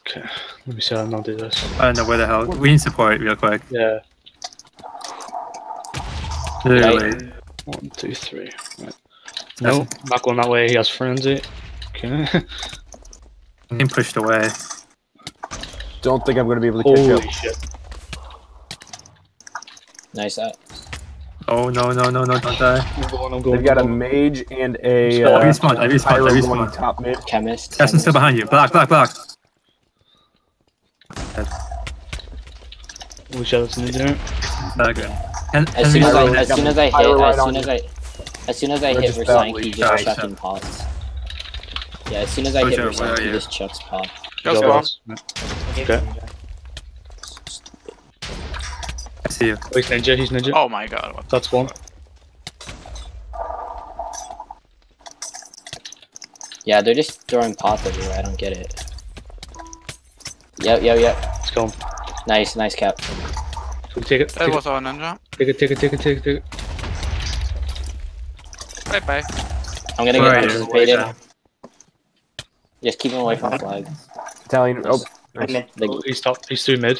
Okay. Let me see how I'll do this. I don't know where the hell. We need support real quick. Yeah. Literally. One, two, three. Right. No, not going that way. He has frenzy. Okay. I'm being pushed away. Don't think I'm going to be able to catch Holy up. shit. Nice uh. Oh no no no no! Don't die. I'm going. I'm going. They've got a I'm going. mage and a Oh, uh, I respawned, I respawned, I respawned. top mid. Chemist. Justin's still behind you. Black black black. Holy shit, that's in there. Okay. And, As soon as I, Pyro- as soon as I hit, right as soon as. I, as soon as I hit Regis fell. Versank, he Nice. just chucking pots. Yeah, as soon as I hit Roger, where Versank, are he just chucks pot. Go Go. spawn. Okay. I see you. Oh, he's ninja. He's ninja. Oh my god. What? That's one. Yeah, they're just throwing pots everywhere. I don't get it. Yep, yep, yep. It's gone. Nice, nice cap. Take it. That Take it. was our ninja. Take it. Take it. Take it. Take it. Take it. Bye bye. I'm gonna Where get are you? participated. Just keep him away from flag. Italian. Oh, nice. Oh, he's top. He's two mid.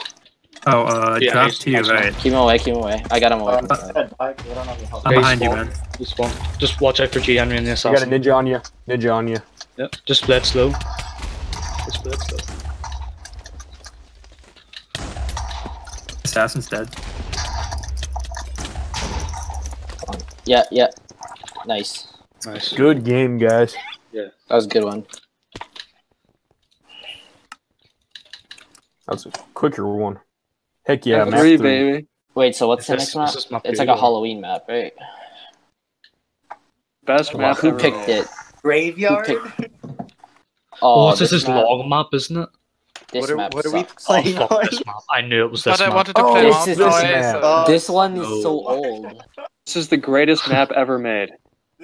Oh, uh, Yeah, drop to you, right? keep him away, keep him away. I got him away Uh. I don't know if you help. I'm Okay, behind you, man. He's one. Just watch out for G Henry and the You got a ninja on you. Ninja on you. Yep. Just split slow. Just split slow. Assassin's dead. Yeah, yeah. Nice. Nice. Good game, guys. Yeah. That was a good one. That was a quicker one. Heck yeah, map three, three. baby. Wait, so what's the This- next map? this is map It's like a. Halloween map, right? Best Well, map who ever picked it? Graveyard. Who Oh, Oh, this is map, long map, isn't it? This What are- map what are we sucks. Oh, playing fuck on? this map. I knew it was this But I map. wanted to Oh, play this Mount is oh, this Noise, map. so- This one is No. so old. This is the greatest map ever made.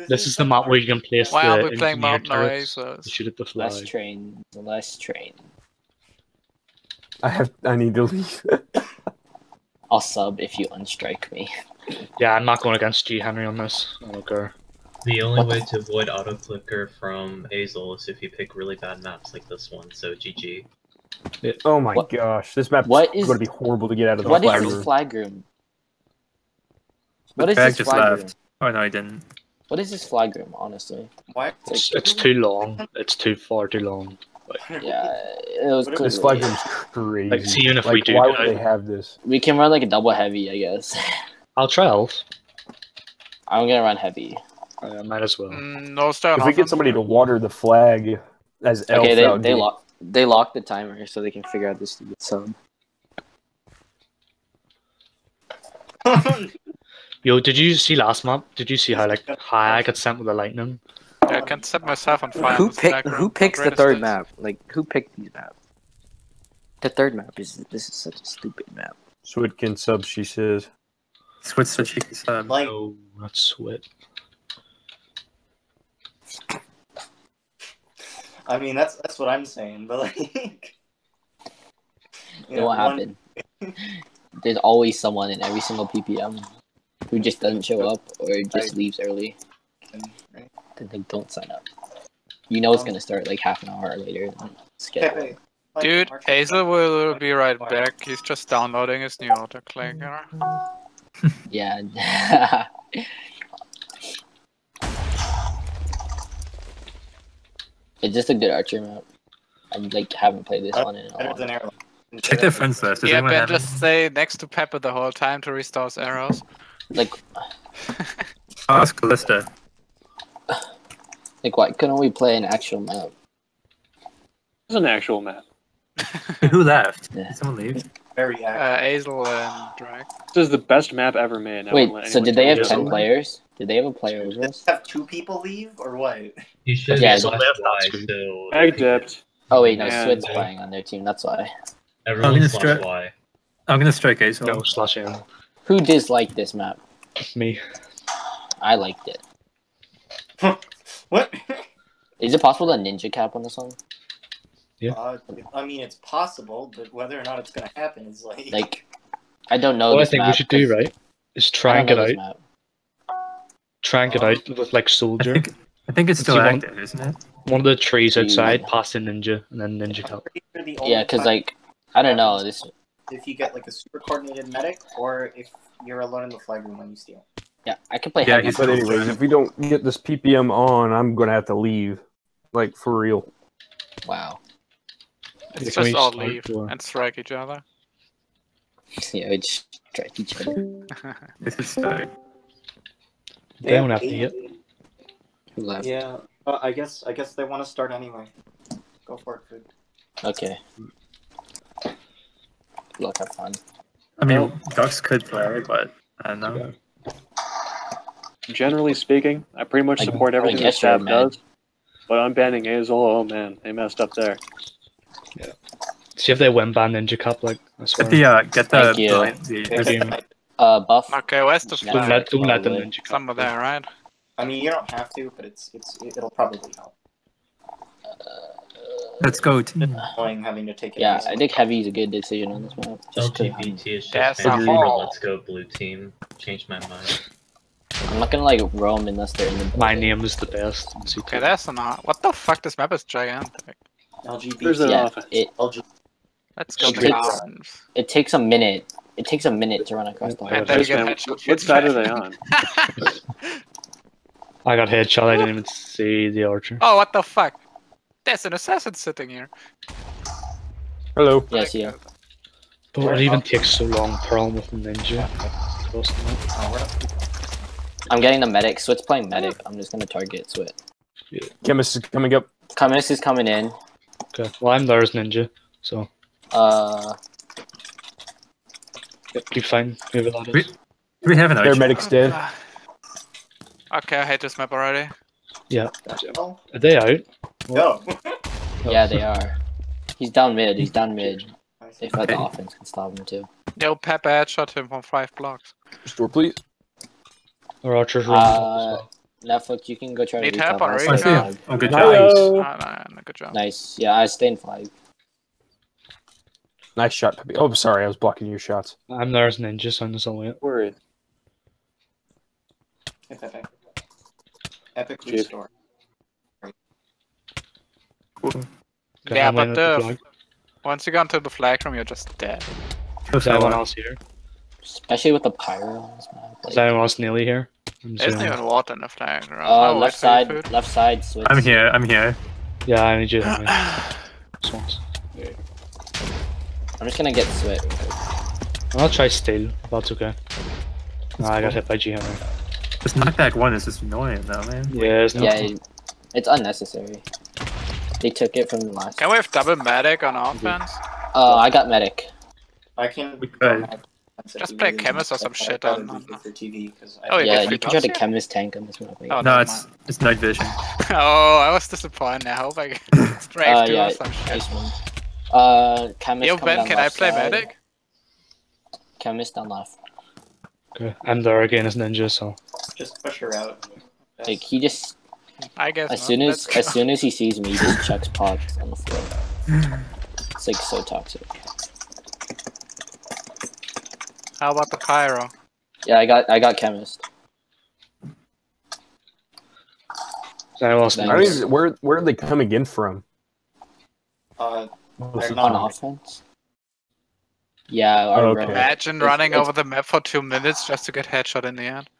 This is the map where you can place Why the aren't we playing engineer Mount turrets Noise? to shoot at the Less flag. train, less train. I have. I need to leave. I'll sub if you unstrike me. Yeah, I'm not going against G Henry on this. I don't care. The only What the way to avoid auto clicker from Hazel is if you pick really bad maps like this one. So GG. oh my What- gosh, this map what is- is going to be horrible to get out of the What flag is this room. flag room? What The bag this just flag left. room? Oh no, I didn't. What is this flag room? Honestly, Why? It's, it's too long. It's too far too long. yeah, it was. What This clearly- flag room's crazy. Like, see, even if Like, we do why get would out- they have this? We can run like a double heavy, I guess. I'll try elf. I'm gonna run heavy. I might as well. Mm, no star. If we get somebody to water the flag as elf, Okay, they they lock they lock the timer so they can figure out this stupid sub. Yo, did you see last map? Did you see how like high I got sent with the lightning? I can set myself on fire. Who pick? Who picks the third hits. map? Like who picked these maps? The third map is this is such a stupid map. Switkin sub, she says. Switch the cheeky sub. Like, No, that's sweat. I mean, that's that's what I'm saying, but like, you It know, won't one- happen. There's always someone in every single PPM who just doesn't show up or just Right. leaves early. right? Then they don't sign up. You know it's Um, gonna start like half an hour later than scheduled. Pepe, like, Dude, Hazel will be right back. He's just downloading his new autoclicker. Yeah. it's just a good archer map. I like haven't played this one in a Better than time. Check their friends list. Does Yeah, anyone Ben, have just stay next to Pepper the whole time to restore his arrows. Like ask that's Callista. Like why couldn't we play an actual map? This is an actual map. Who left? Yeah. Did someone leave? Very active. Uh, Azel and Drag. This is the best map ever made. I Wait, so did they have me ten otherwise. players? Did they have a player over Did us? have two people leave or what? You should Yeah, yeah, it's slash left Y, screen. so I dipped. Oh wait, no, Man. Swit's playing on their team. That's why. everyone gonna slash strip- Y. I'm gonna strike Ace. No, slash M. Who disliked this map? Me. I liked it. What? Is it possible to ninja cap on this one? Yeah. Uh, I mean, it's possible, but whether or not it's gonna happen is like. Like, I don't know. What I this think we should do, right, is try and get out. Try and get out with like I soldier. think I think it's still see one- active, isn't it? One of the trees outside, Yeah. past the ninja, and then ninja cap. the Yeah, because like I don't know this. if you get like a super coordinated medic, or if you're alone in the flag room when you steal. Yeah, I can play. Yeah, he's- But anyways, if we don't get this PPM on, I'm gonna have to leave. Like for real. Wow. It's just all leave or- and strike each other. Yeah, we just strike each other. This is uh, They don't have to eight- hit. Who left? Yeah, uh, I guess I guess they want to start anyway. Go for it, food. Okay. Look, have fun. I mean, Ducks could play, but I don't know. Generally speaking, I pretty much support I everything the guess you're staff does. But I'm banning Azel. Oh man, they messed up there. Yeah. See if they win ban ninja cap, like I swear. Get the uh, get the, Thank you. the, the- Good. Uh, buff. Okay, where's the Yeah. Don't let, don't let the Probably. ninja cap. Somewhere there, right? I mean, you don't have to, but it's it's it'll probably help. let's go team. Annoying having to take it. Yeah, easy. I think heavy is a good decision on this one. Just 'cause LGBT is just That's for let's go blue team. Change my mind. I'm not gonna like roam unless they're in the. My name is the best. Okay, that's not. What the fuck? This map is gigantic. LGBT. There's an Yeah, offense. it LG Let's go It takes- it takes a minute. It takes a minute to run across the Yeah, whole. And then you Yes, get man. What side are they on? I got headshot. I didn't even see the archer. oh, what the fuck? There's an assassin sitting here. Hello. Yes, yeah. But it even takes so long pearling with the ninja. Trust me. Oh, we're not- I'm getting the medic. Swit's playing medic. I'm just gonna target Swit. Chemist is coming up. Chemist is coming in. Okay. Well, I'm there as ninja, so Uh, keep fine. Whoever that We- is. Do we have an Their archer? medic's dead. Okay, I hate this map already. Yeah. Are they out? go. yeah, they are. He's down mid. He's down mid. I see. If the offense can stop him too. Yo, Peppa headshot him from five blocks. Store, please. Or archers running Uh, as well. Netflix, you can go try to Need recap help on my Rage? I side see Yeah. Oh, good job. Nice. Oh, no, no, good job. Nice. Yeah, I stay in five. Nice shot, Peppy. Oh, sorry, I was blocking your shots. I'm there as ninja, so I'm just only it. Worried. Hit that thing. Epic restore. Okay, Yeah, but the the- Once you go into the flag room, you're just dead. Is anyone else here? Especially with the pyro on this map. Is anyone else nearly here? I'm There isn't zooming. even water in the flag room. uh, Oh, wait left side, food. left side, switch. I'm here. I'm here. Yeah, I need you to help me. This one's- I'm just gonna get switch. I'll try steal, if that's okay. Nah, I got hit by G Henry. This knockback one is just annoying though, man. Yeah, it's not. Yeah, it- it's unnecessary. They took it from the last. Can we have double medic on offense? Oh, I got medic. I can't. We could. Just play chemist or some shit on- on- TV because Oh, Yeah, you can try to dots? chemist tank on this map. Oh, No, it's it's night vision. oh, I was disappointed. I hope I get strafe Uh, two yeah, or some shit. Iceman. Uh, chemist. Yo, Ben, can I play side. medic? Chemist down left. Okay. I'm there again as ninja, so. just push her out. That's- Like he just I guess. as not. soon as as soon as he sees me, he just chucks pots on the floor. It's like so toxic. How about the pyro? Yeah, I got I got chemist. Is anyone. I don't nearly? even, where where are they coming in from? uh, This is- not On offense. Yeah, our Oh, road. okay. Imagine It's- running it's- over the map for two minutes just to get headshot in the end.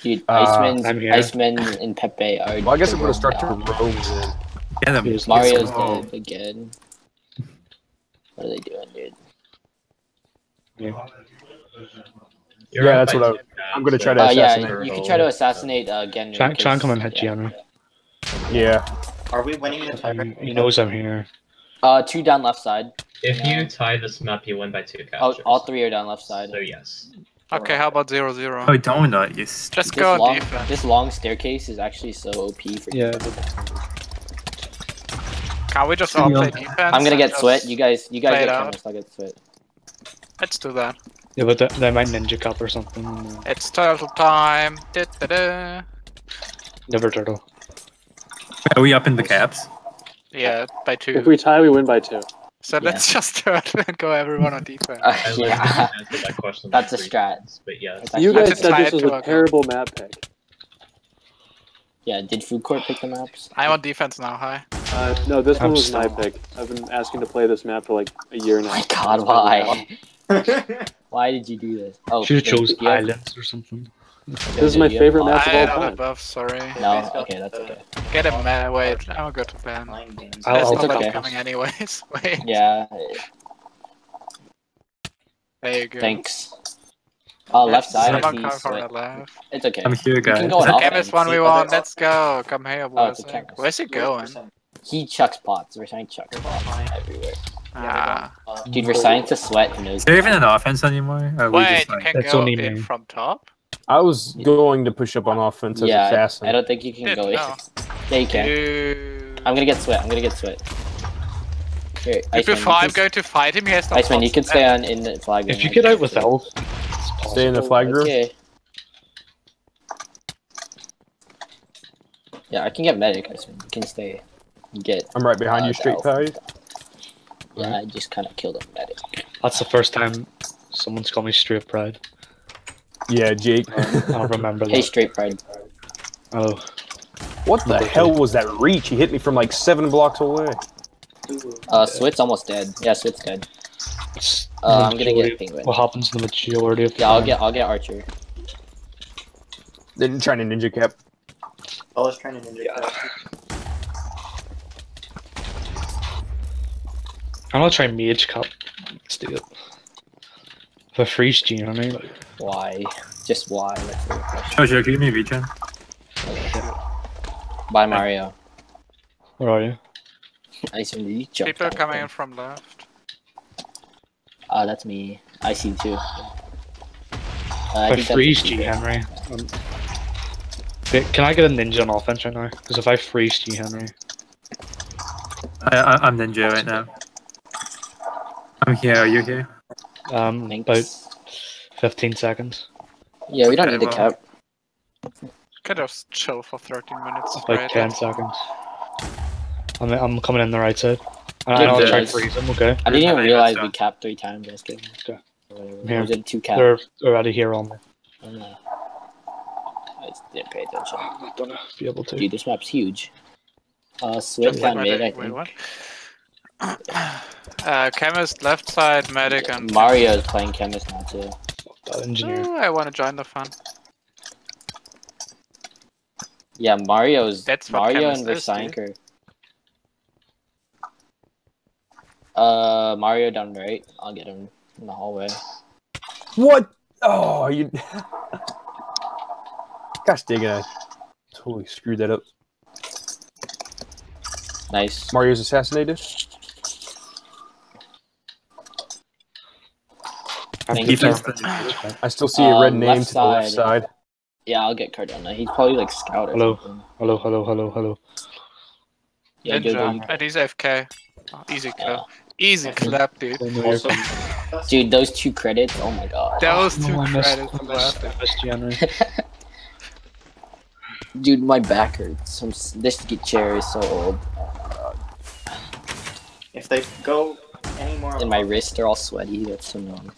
Dude, Uh, Iceman's, I'm. Iceman and Pepe are. Well, I guess the I'm gonna start to roam down. roam them. Mario's Oh. dead again. What are they doing, dude? You're Yeah, that's what I- two tabs, I'm gonna try to Uh, yeah, assassinate. you can try to assassinate uh, Genry. Try, try and 'cause- come and hit G yeah. Henry. Yeah. are we winning the tiebreaker? he knows I'm here. Uh, two down left side. If you tie this map, you win by two Oh, captures. all three are down left side. So yes. Okay, how about zero zero? Oh, donut, you st- Just This go long, defense. this long staircase is actually so OP for you. Yeah. Can we just all play defense? I'm gonna get sweat. You guys, you guys get cameras. I'll get sweat. Let's do that. Yeah, but they, they might ninja cup or something. It's turtle time. Da-da-da. Never turtle. Are we up in the caps? Yeah, by two. If we tie, we win by two. So let's just turtle and go everyone on defense. Uh, yeah, that. That's a with strat. But yes. You guys just said this was a a- terrible map pick. yeah. Did food court pick the maps? I'm on defense now, hi. Uh, no, this one I'm was my still- pick. I've been asking to play this map for like a year now. Oh my God, why? why did you do this? Oh, Should have chose you have- islands or something. This is my you have favorite pause? match of I all don't time. above, sorry. No, okay, that's okay. Get him, man. Wait, I'm good to plan. I'll- There's I'll no take one coming anyways. Wait, Yeah, there you go. thanks. Uh, left side. Someone come from the left. It's okay. I'm here, guys. can go The offense. chemist one we want. Let's go. Come here, Oh, boys. it's a chemist. Where's he going? He chucks pots. We're trying to chuck pots everywhere. Ah. Dude, we're signing to sweat. Who knows? Is there even an offense anymore? Or are we Wait, just you like, can That's go only in me. from top? I was going to push up on offense as Yeah, assassin. I don't think you can Didn't go in. know. Yeah, you can. Dude. I'm gonna get sweat. I'm gonna get sweat. Here, If Iceman, before you I'm can, going to fight him, he has no Iceman, you can stay on in the flag. If you I get can out with stay. health, it's Stay in the possible. flag group. Okay. Yeah, I can get medic. Iceman. You can stay. Get. I'm right behind Uh, you, straight Valve. ties. Yeah, I just kind of killed a medic. That's the first time someone's called me straight pride. Yeah, Jake. I'll remember that. Hey, straight pride. Oh, What the Number hell two. was that reach? He hit me from like seven blocks away. Uh, Swit's almost dead. Yeah, Swit's dead. Uh, I'm gonna get majority- penguin. What happens to the majority of the Yeah, I'll get. I'll get Archer. Then trying to ninja cap. I was trying to ninja yeah. I'm gonna try mage cup. Let's do it. If I freeze G, you know what I mean? Why? Just why? That's the question. oh, sure, give me regen. Bye, Mario. Where are you? Iceman, did you jump? People that coming in from left. Uh, that's me. I see too. Uh, If I I, think that's freeze the G. Henry. Um, wait, can I get a ninja on offense right now? Because if I freeze G, Henry. I, I, I'm ninja right now. I'm here. Are you here? Um, Thanks. about 15 seconds. Yeah, we don't Okay, need to well. cap. Could just chill for 13 minutes. Like right? 10 seconds. I'm, I'm coming in the right side. And I'll try to freeze them, okay? I didn't even realize we capped three times. Just kidding. Okay. Or whatever. Here. Or was it two cap? They're already here on me. I don't know. I didn't pay attention. I'm not gonna be able to. Dude, this map's huge. Uh, Switch Wait, on wait, mid, I wait, think. what? Uh, chemist left side, medic, and Mario is playing chemist now too. Engineer. Oh, I want to join the fun. Yeah, Mario's That's Mario and is, dude. Versanker. Uh, Mario down right. I'll get him in the hallway. What? Oh, you. Gosh dang it! I totally screwed that up. Nice. Mario's assassinated. Thank you. I still see a red Um, name left to the left side. side. Yeah, I'll get Cardona. He's probably like scout or Hello. something. Hello, hello, hello, hello. Yeah, Jojo, Ninja. And he's FK. Oh, easy Yeah. kill. Easy clap, dude. I Also, Dude, those two credits. Oh my god. Those two No, I missed, credits I missed, left. I missed. Dude, my back hurts. I'm, this chair is so old. Oh my god. if they go any more, And my wrists are all sweaty. That's so annoying.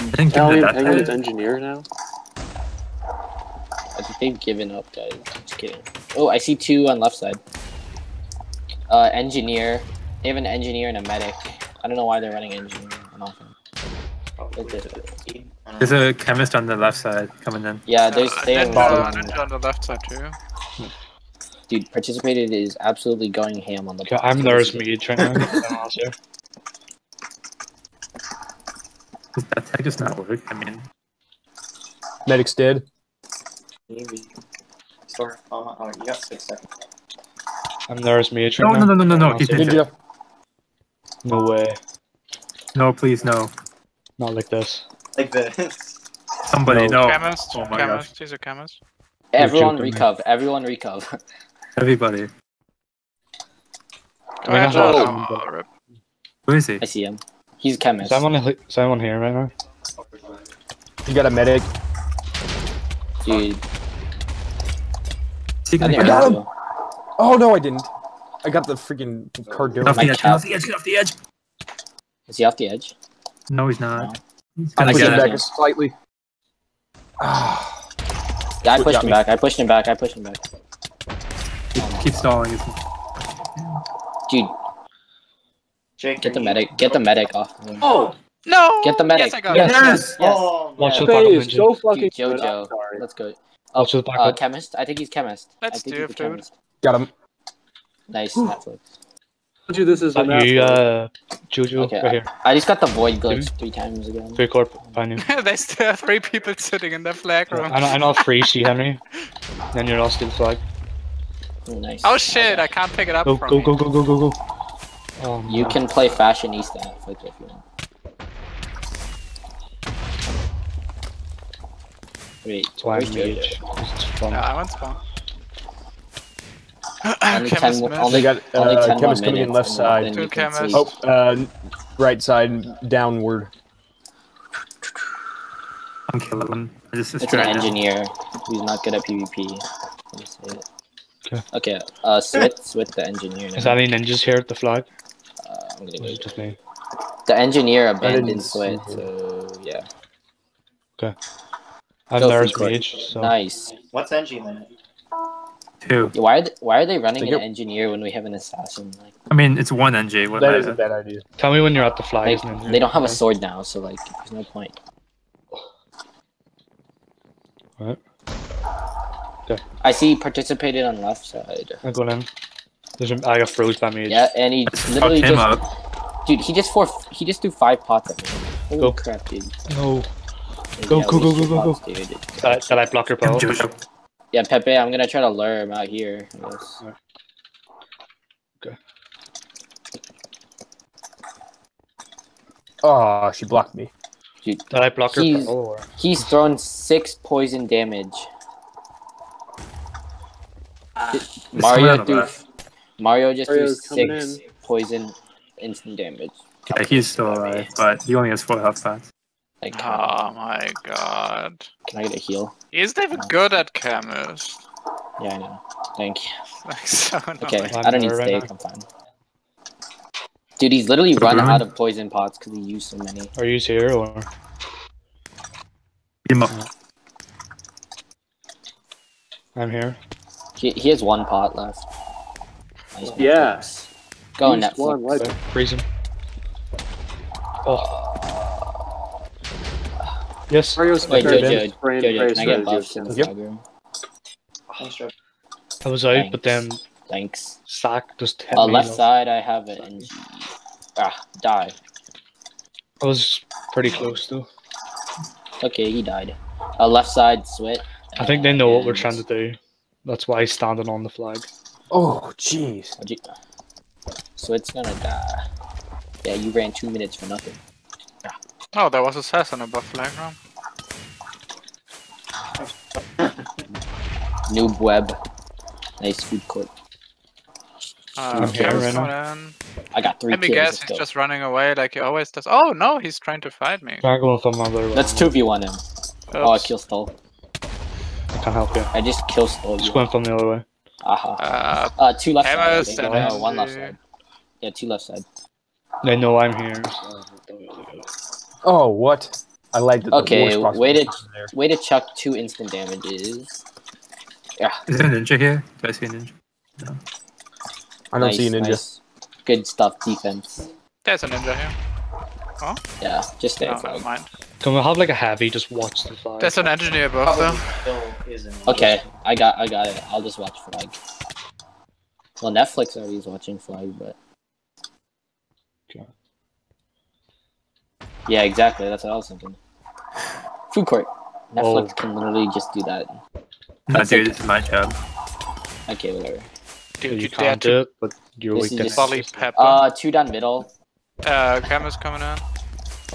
I think Italian that Penguin is engineer now. I think they've given up, guys. I'm just kidding. Oh, I see two on left side. Uh, engineer. They have an engineer and a medic. I don't know why they're running engineer on offense. But There's a chemist on the left side coming in. Yeah, there's Uh, they have ninja, ninja on the left side too. dude. Participated is absolutely going ham on the. Okay. I'm there's mage right now. I'm also- That tag does not work. I mean, Medic's dead. maybe. Store, oh, uh, oh, uh, you got six seconds. I'm there's mage right no, no, no, no, no, no. I'm He's also- ninja. Ninja. No way. No, please, no. Not like this. Like this. Somebody, No. no. Chemist, Oh my chemist, he's a chemist. Everyone joking, man. recov. Everyone recov. Everybody. Go I ahead, have Josh. some, but- Oh, rip. Who is he? I see him. He's a Is chemist. anyone, is anyone here right now? You got a medic. Dude, Is he I gonna think get got him. Oh no, I didn't. I got the freaking card Get off the edge, get off the edge, get off the edge! Is he off the edge? No, he's not. He's I gonna pushed get him back slightly. Ah, Yeah, I Got pushed him me. back. I pushed him back. I pushed him back. Keep stalling. It's- Dude, Jake, get the medic. Get the medic off. Oh, No! Get the medic. Yes, I got Yes. it. Yes! Yes. Oh, Watch Yeah. the Faye backup is so fucking Dude, good. Jojo. Let's go. Watch the Uh, chemist. I think he's chemist. Let's think do he's it, dude. got him. Nice Netflix. told you this is the That you, uh, Juju, Okay, right here. I just got the void glitch three times again. Three corp, behind you. There's still three people sitting in the flag room. I know, I know free, see Henry. Then you're lost to the flag. Oh, nice. Oh shit, I can't pick it up Go, from go, go, go, go, go, go. Oh, You can play fashionista if you want. Wait, That's why where's mage. It's. Yeah, I went spawn. Only Chemist 10. Only- They got Only uh, 10 chemist coming in left side. Two chemists. Oh, uh, right side downward. I'm killing. I just It's an distracted. engineer who's not good at PvP. Let me say it. Okay. Okay, uh, Swit, Swit the engineer. Is now. any ninjas here at the flag? I'm gonna go. just me? The engineer abandoned didn't see Swit, so yeah. Okay. I'm Go there's free court. so. Nice. What's engine limit? Two. Why are they, why are they running They an engineer when we have an assassin? Like, I mean, it's one NG. What That matter? is a bad idea. Tell me when you're at the flag. like they don't have a sword now, so like, there's no point. Right. I see participated on left side. I got in. There's a, I got froze by mage. Yeah, and he Fuck literally him just, up. dude, he just four, he just threw five pots at me. Holy Go. crap, dude. No. Go, Yeah, go, go, waste go, your go, go. pots, dude. Did I, block your Come, power? Yeah, Pepe, I'm gonna try to lure him out here. I guess. Oh, she blocked me. Did I block your He's- power? He's thrown six poison damage. Mario not threw. Bad. Mario just Mario's threw coming six poison instant damage. Yeah, he's still alive, but he only has four health pots. Like, Oh my god. can I get a heal? He's not even good at chemist. Yeah, I know. Thank you. So Okay, annoying. I'm don't need there right I'm fine. Dude, he's literally Put a run broom? out of poison pots because he used so many. Are you here or? Beat him up. I'm here. He, he has one pot left. Nice Yeah. Netflix. Go He's Netflix. one like- Okay, freeze him. Oh. Yes. Mario's Wait, prepared Jojo, to spray Jojo, can I get strategy buffs in Yep. flag room? Thanks, Joe. I was out, but then Thanks. Sack just hit Uh, me. left side, I have it. And... Ah, die. I was pretty close though. Okay, he died. Uh, left side, Swit. I think they know what we're trying to do. That's why he's standing on the flag. Oh, jeez. So it's gonna die. Yeah, you ran two minutes for nothing. Oh, there was a assassin above flag room. Noob web. Nice food court. Uh, I'm here chemist right. I got three Let me guess, he's just running away like he always does. Oh no, he's trying to fight me. Can I go from another way? Let's 2v1 him. Oh, I Oops. kill stole. I can't help you. I just kill stole Just you. going from the other way. Aha. Uh, Uh, two left side. I Chemist think. and No, one left side. Yeah, two left side. They know I'm here. Oh, what? I like it. Okay, way to way to chuck two instant damages. Yeah, Is there a ninja here? Do I see a ninja? I don't nice, see a ninja. nice. Good stuff, defense. there's a ninja here. Yeah, just stay No, flag. mind. Can we have like a heavy? Just watch the flag. There's an engineer above Probably though. Okay, I got I got it. I'll just watch flag. Well, Netflix already is watching flag, but Okay. yeah, exactly. That's what I was thinking. Food court. Netflix Oh. can literally just do that. No, That's dude, okay. this is my job. Okay, whatever. Dude, you you, can't do it, but you're This weak is to just- bully Pepper. Uh, two down middle. Uh, camera's coming in.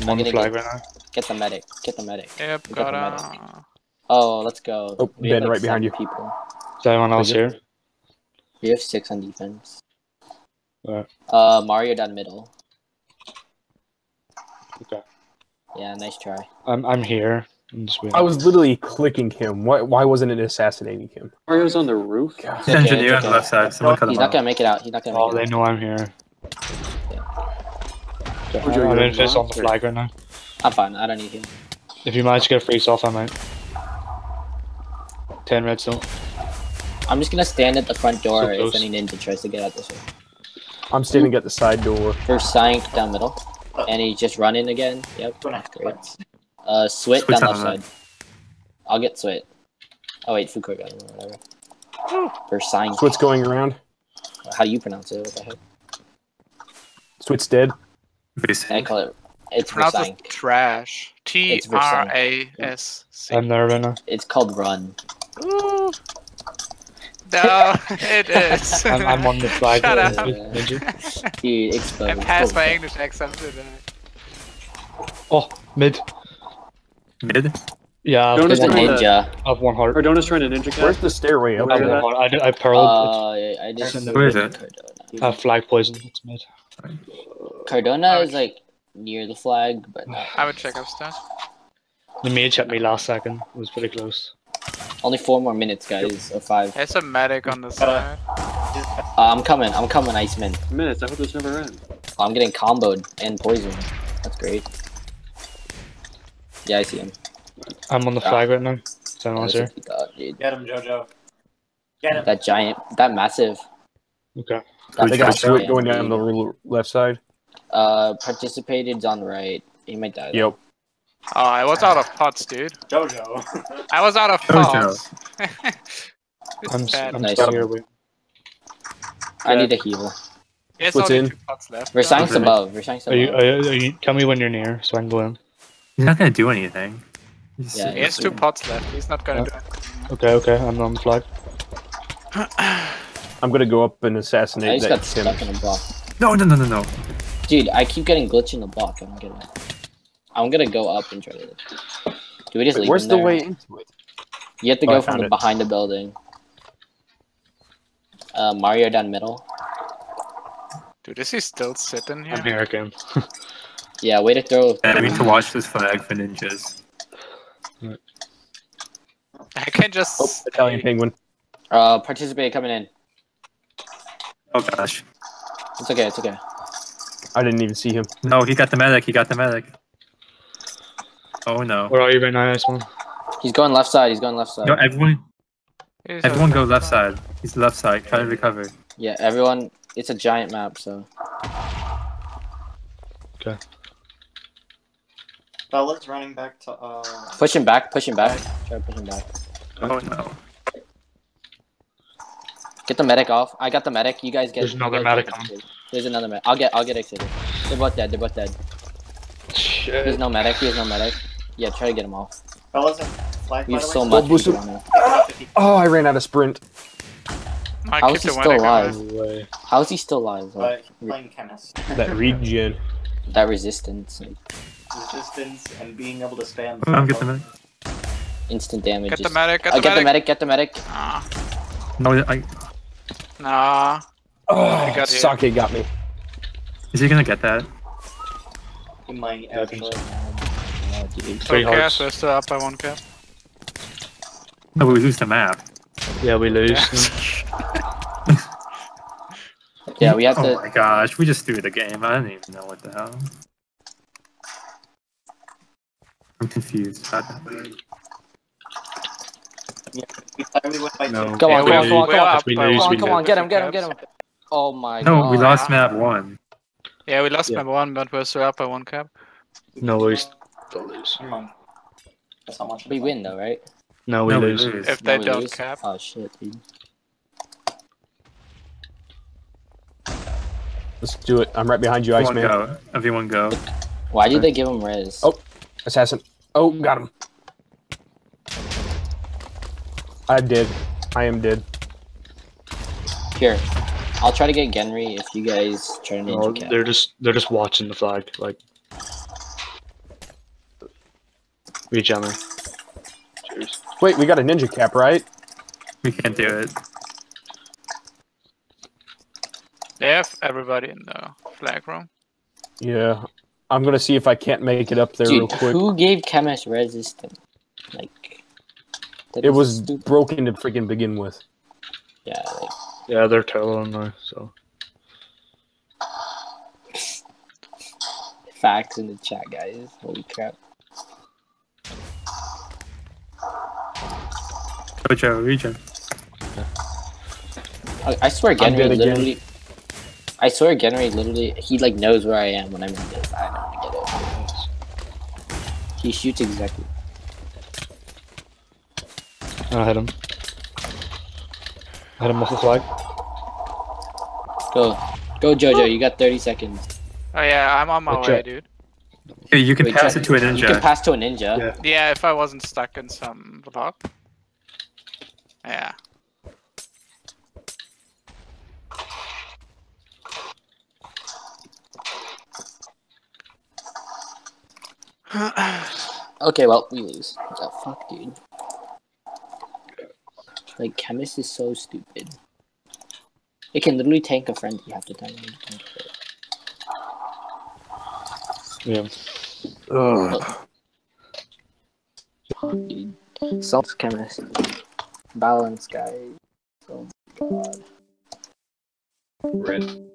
I'm on the flag get- right now. Get the medic. Get the medic. Yep, We got got the a. Oh, let's go. Oh, We have, Ben, right behind seven you. People. Is anyone else here? We have six on defense. Alright. Uh, Mario down middle. Okay. Yeah, nice try. I'm I'm here. I'm. I was literally clicking him. Why, why wasn't it assassinating him? Mario's on the roof. Okay, Engineer it's on the okay. left side. Someone He's not off. gonna make it out. He's not gonna Oh, make they it know I'm here. Okay, You're- I'm you're in just on the flag right now. I'm fine. I don't need him. If you manage to get a freeze off, I might. Ten red still. I'm just gonna stand at the front door So if any ninja tries to get out this way. I'm standing at the side door. First Sank down middle. And he's just running again. Yep. Great. Uh, Swit Swit's down left side. I'll get Swit. Oh wait, Fuko got him or whatever. First Sank. Swit's going around. How do you pronounce it? What the heck? Swit's dead. I call it. It's Pronounce Versank. trash. T It's R Versank. A S C. I'm there right now. It's called Run. Ooh. No, it is. I'm, I'm on the flag. Shut up. Ninja. Dude, exposed. I passed my Holy English exam today. Oh, mid. Mid. Yeah, I've, Don't There's a Trying to- ninja. I've one heart. Cardona's trying to ninja Where's the stairway up I have Where one is there? heart. I, I pearled. Uh, I just. Where is it? Cardona. I have flag poison. It's mid. Cardona is like near the flag, but not. I would check upstairs. The mage hit me last second. It was pretty close. Only four more minutes, guys, or five. There's a medic on the side. Uh, I'm coming. I'm coming, Iceman. Minutes. I hope this never ends. I'm getting comboed and poisoned. That's great. Yeah, I see him. I'm on the flag right now. Is anyone else here? That's what we got, dude. Get him, Jojo. Get him. That giant, that massive. Okay. That They got massive Swit going down the left side. Uh, participated on the right. He might die. though. Yep. Oh, I was out of pots, dude. Jojo. I was out of Jojo. pots. I'm, It's bad. I'm Nice. still here. Wait. I need a heal. There's What's only in? two pots left. Versailles Okay. above. Versailles Are you, above. are, you, are you? Tell me when you're near, so I can go in. He's not gonna do anything. He's- Yeah, He has two pots left. He's not gonna do it. Okay, okay. I'm on the flag. I'm gonna go up and assassinate I assassinate just that got stuck in a block. No, no, no, no, no. Dude, I keep getting glitch in the block. I don't get it. I'm gonna go up and try to. Do we just Wait, leave where's him the there? way into it? You have to Oh, I go from the it. behind the building. Uh, Mario down middle. Dude, is he still sitting I'm here? here again. Yeah, way to throw. Yeah, we need to watch this flag for ninjas. I can just. Oh, Italian penguin. Uh, participate coming in. Oh gosh. It's okay. It's okay. I didn't even see him. No, he got the medic. He got the medic. Oh no. Where are you right now, Iceman? He's going left side. He's going left side. No, everyone, He's everyone go left side. He's left side. Try to recover. Yeah, everyone. It's a giant map, so Okay. Bella's running back to, uh... push him back. Push him back. Try to push him back. Oh no. Get the medic off. I got the medic. You guys get. There's another medic get coming. There's another medic. I'll get. I'll get exited. They're both dead. They're both dead. There's no medic. He has no medic. Yeah, try to get him off. Bella's in flag We have so much. boost on. Oh, I ran out of sprint. I How keep is he still alive? alive. No way. How is he still alive? though? But playing chemist. That regen. That resistance, Resistance and being able to spam. I'm get the medic. instant damage. Get the medic. Get Uh, the get the medic. medic. Get the medic. Ah, No, I. nah. Oh, got you. Sake got me. Is he gonna get that? He might Yeah, actually. Oh. Three okay, hearts. so we're still up by one cap. No, we lose the map. Yeah, we lose. Yeah, we have oh to. Oh my gosh, we just threw the game. I don't even know what the hell. I'm confused. We thought we went by No. two. Come on, we- come on, come on, we're come on. We lose, Come on, come on, get him, get him, get him. Oh my No, god. No, we lost map one. Yeah, we lost Yeah. map one, but we're still up by one cap. no, we still lose. Never mind. That's not much. We win though, right? No, we No, we lose. lose. If they we don't lose? cap. Oh shit, dude. Let's do it. I'm right behind you, Everyone Iceman. go. Everyone go. Why did they give him res? Oh. Assassin. Oh, got him. I'm dead. I am dead. Here. I'll try to get Genry if you guys try to No, ninja cap. they're just they're just watching the flag. Like, rejammer. Cheers. Wait, we got a ninja cap, right? We can't do it. They have everybody in the flag room. Yeah. I'm gonna see if I can't make it up there real Dude, quick. who gave chemist resistance? Like, that It is was stupid. broken to freaking begin with. Yeah, like, Yeah, they're Talon now. So facts in the chat, guys. Holy crap. Jojo, region. I, I swear, Genry dead again. literally. I swear, Genry literally. He like knows where I am when I'm in this. I don't get it. He shoots exactly. I hit him. I hit him off the flag. Go, go, Jojo. You got 30 seconds. Oh yeah, I'm on my Wait, way, check. dude. Hey, you can Wait, pass check. it to a You can ninja. pass to a ninja. Yeah. Yeah, if I wasn't stuck in some block. Yeah. Okay, well, we lose. What the fuck, dude? Like, chemist is so stupid. It can literally tank a friend half the time. Yeah. Dude. Self chemist. Balance, guy. Oh my god. Red.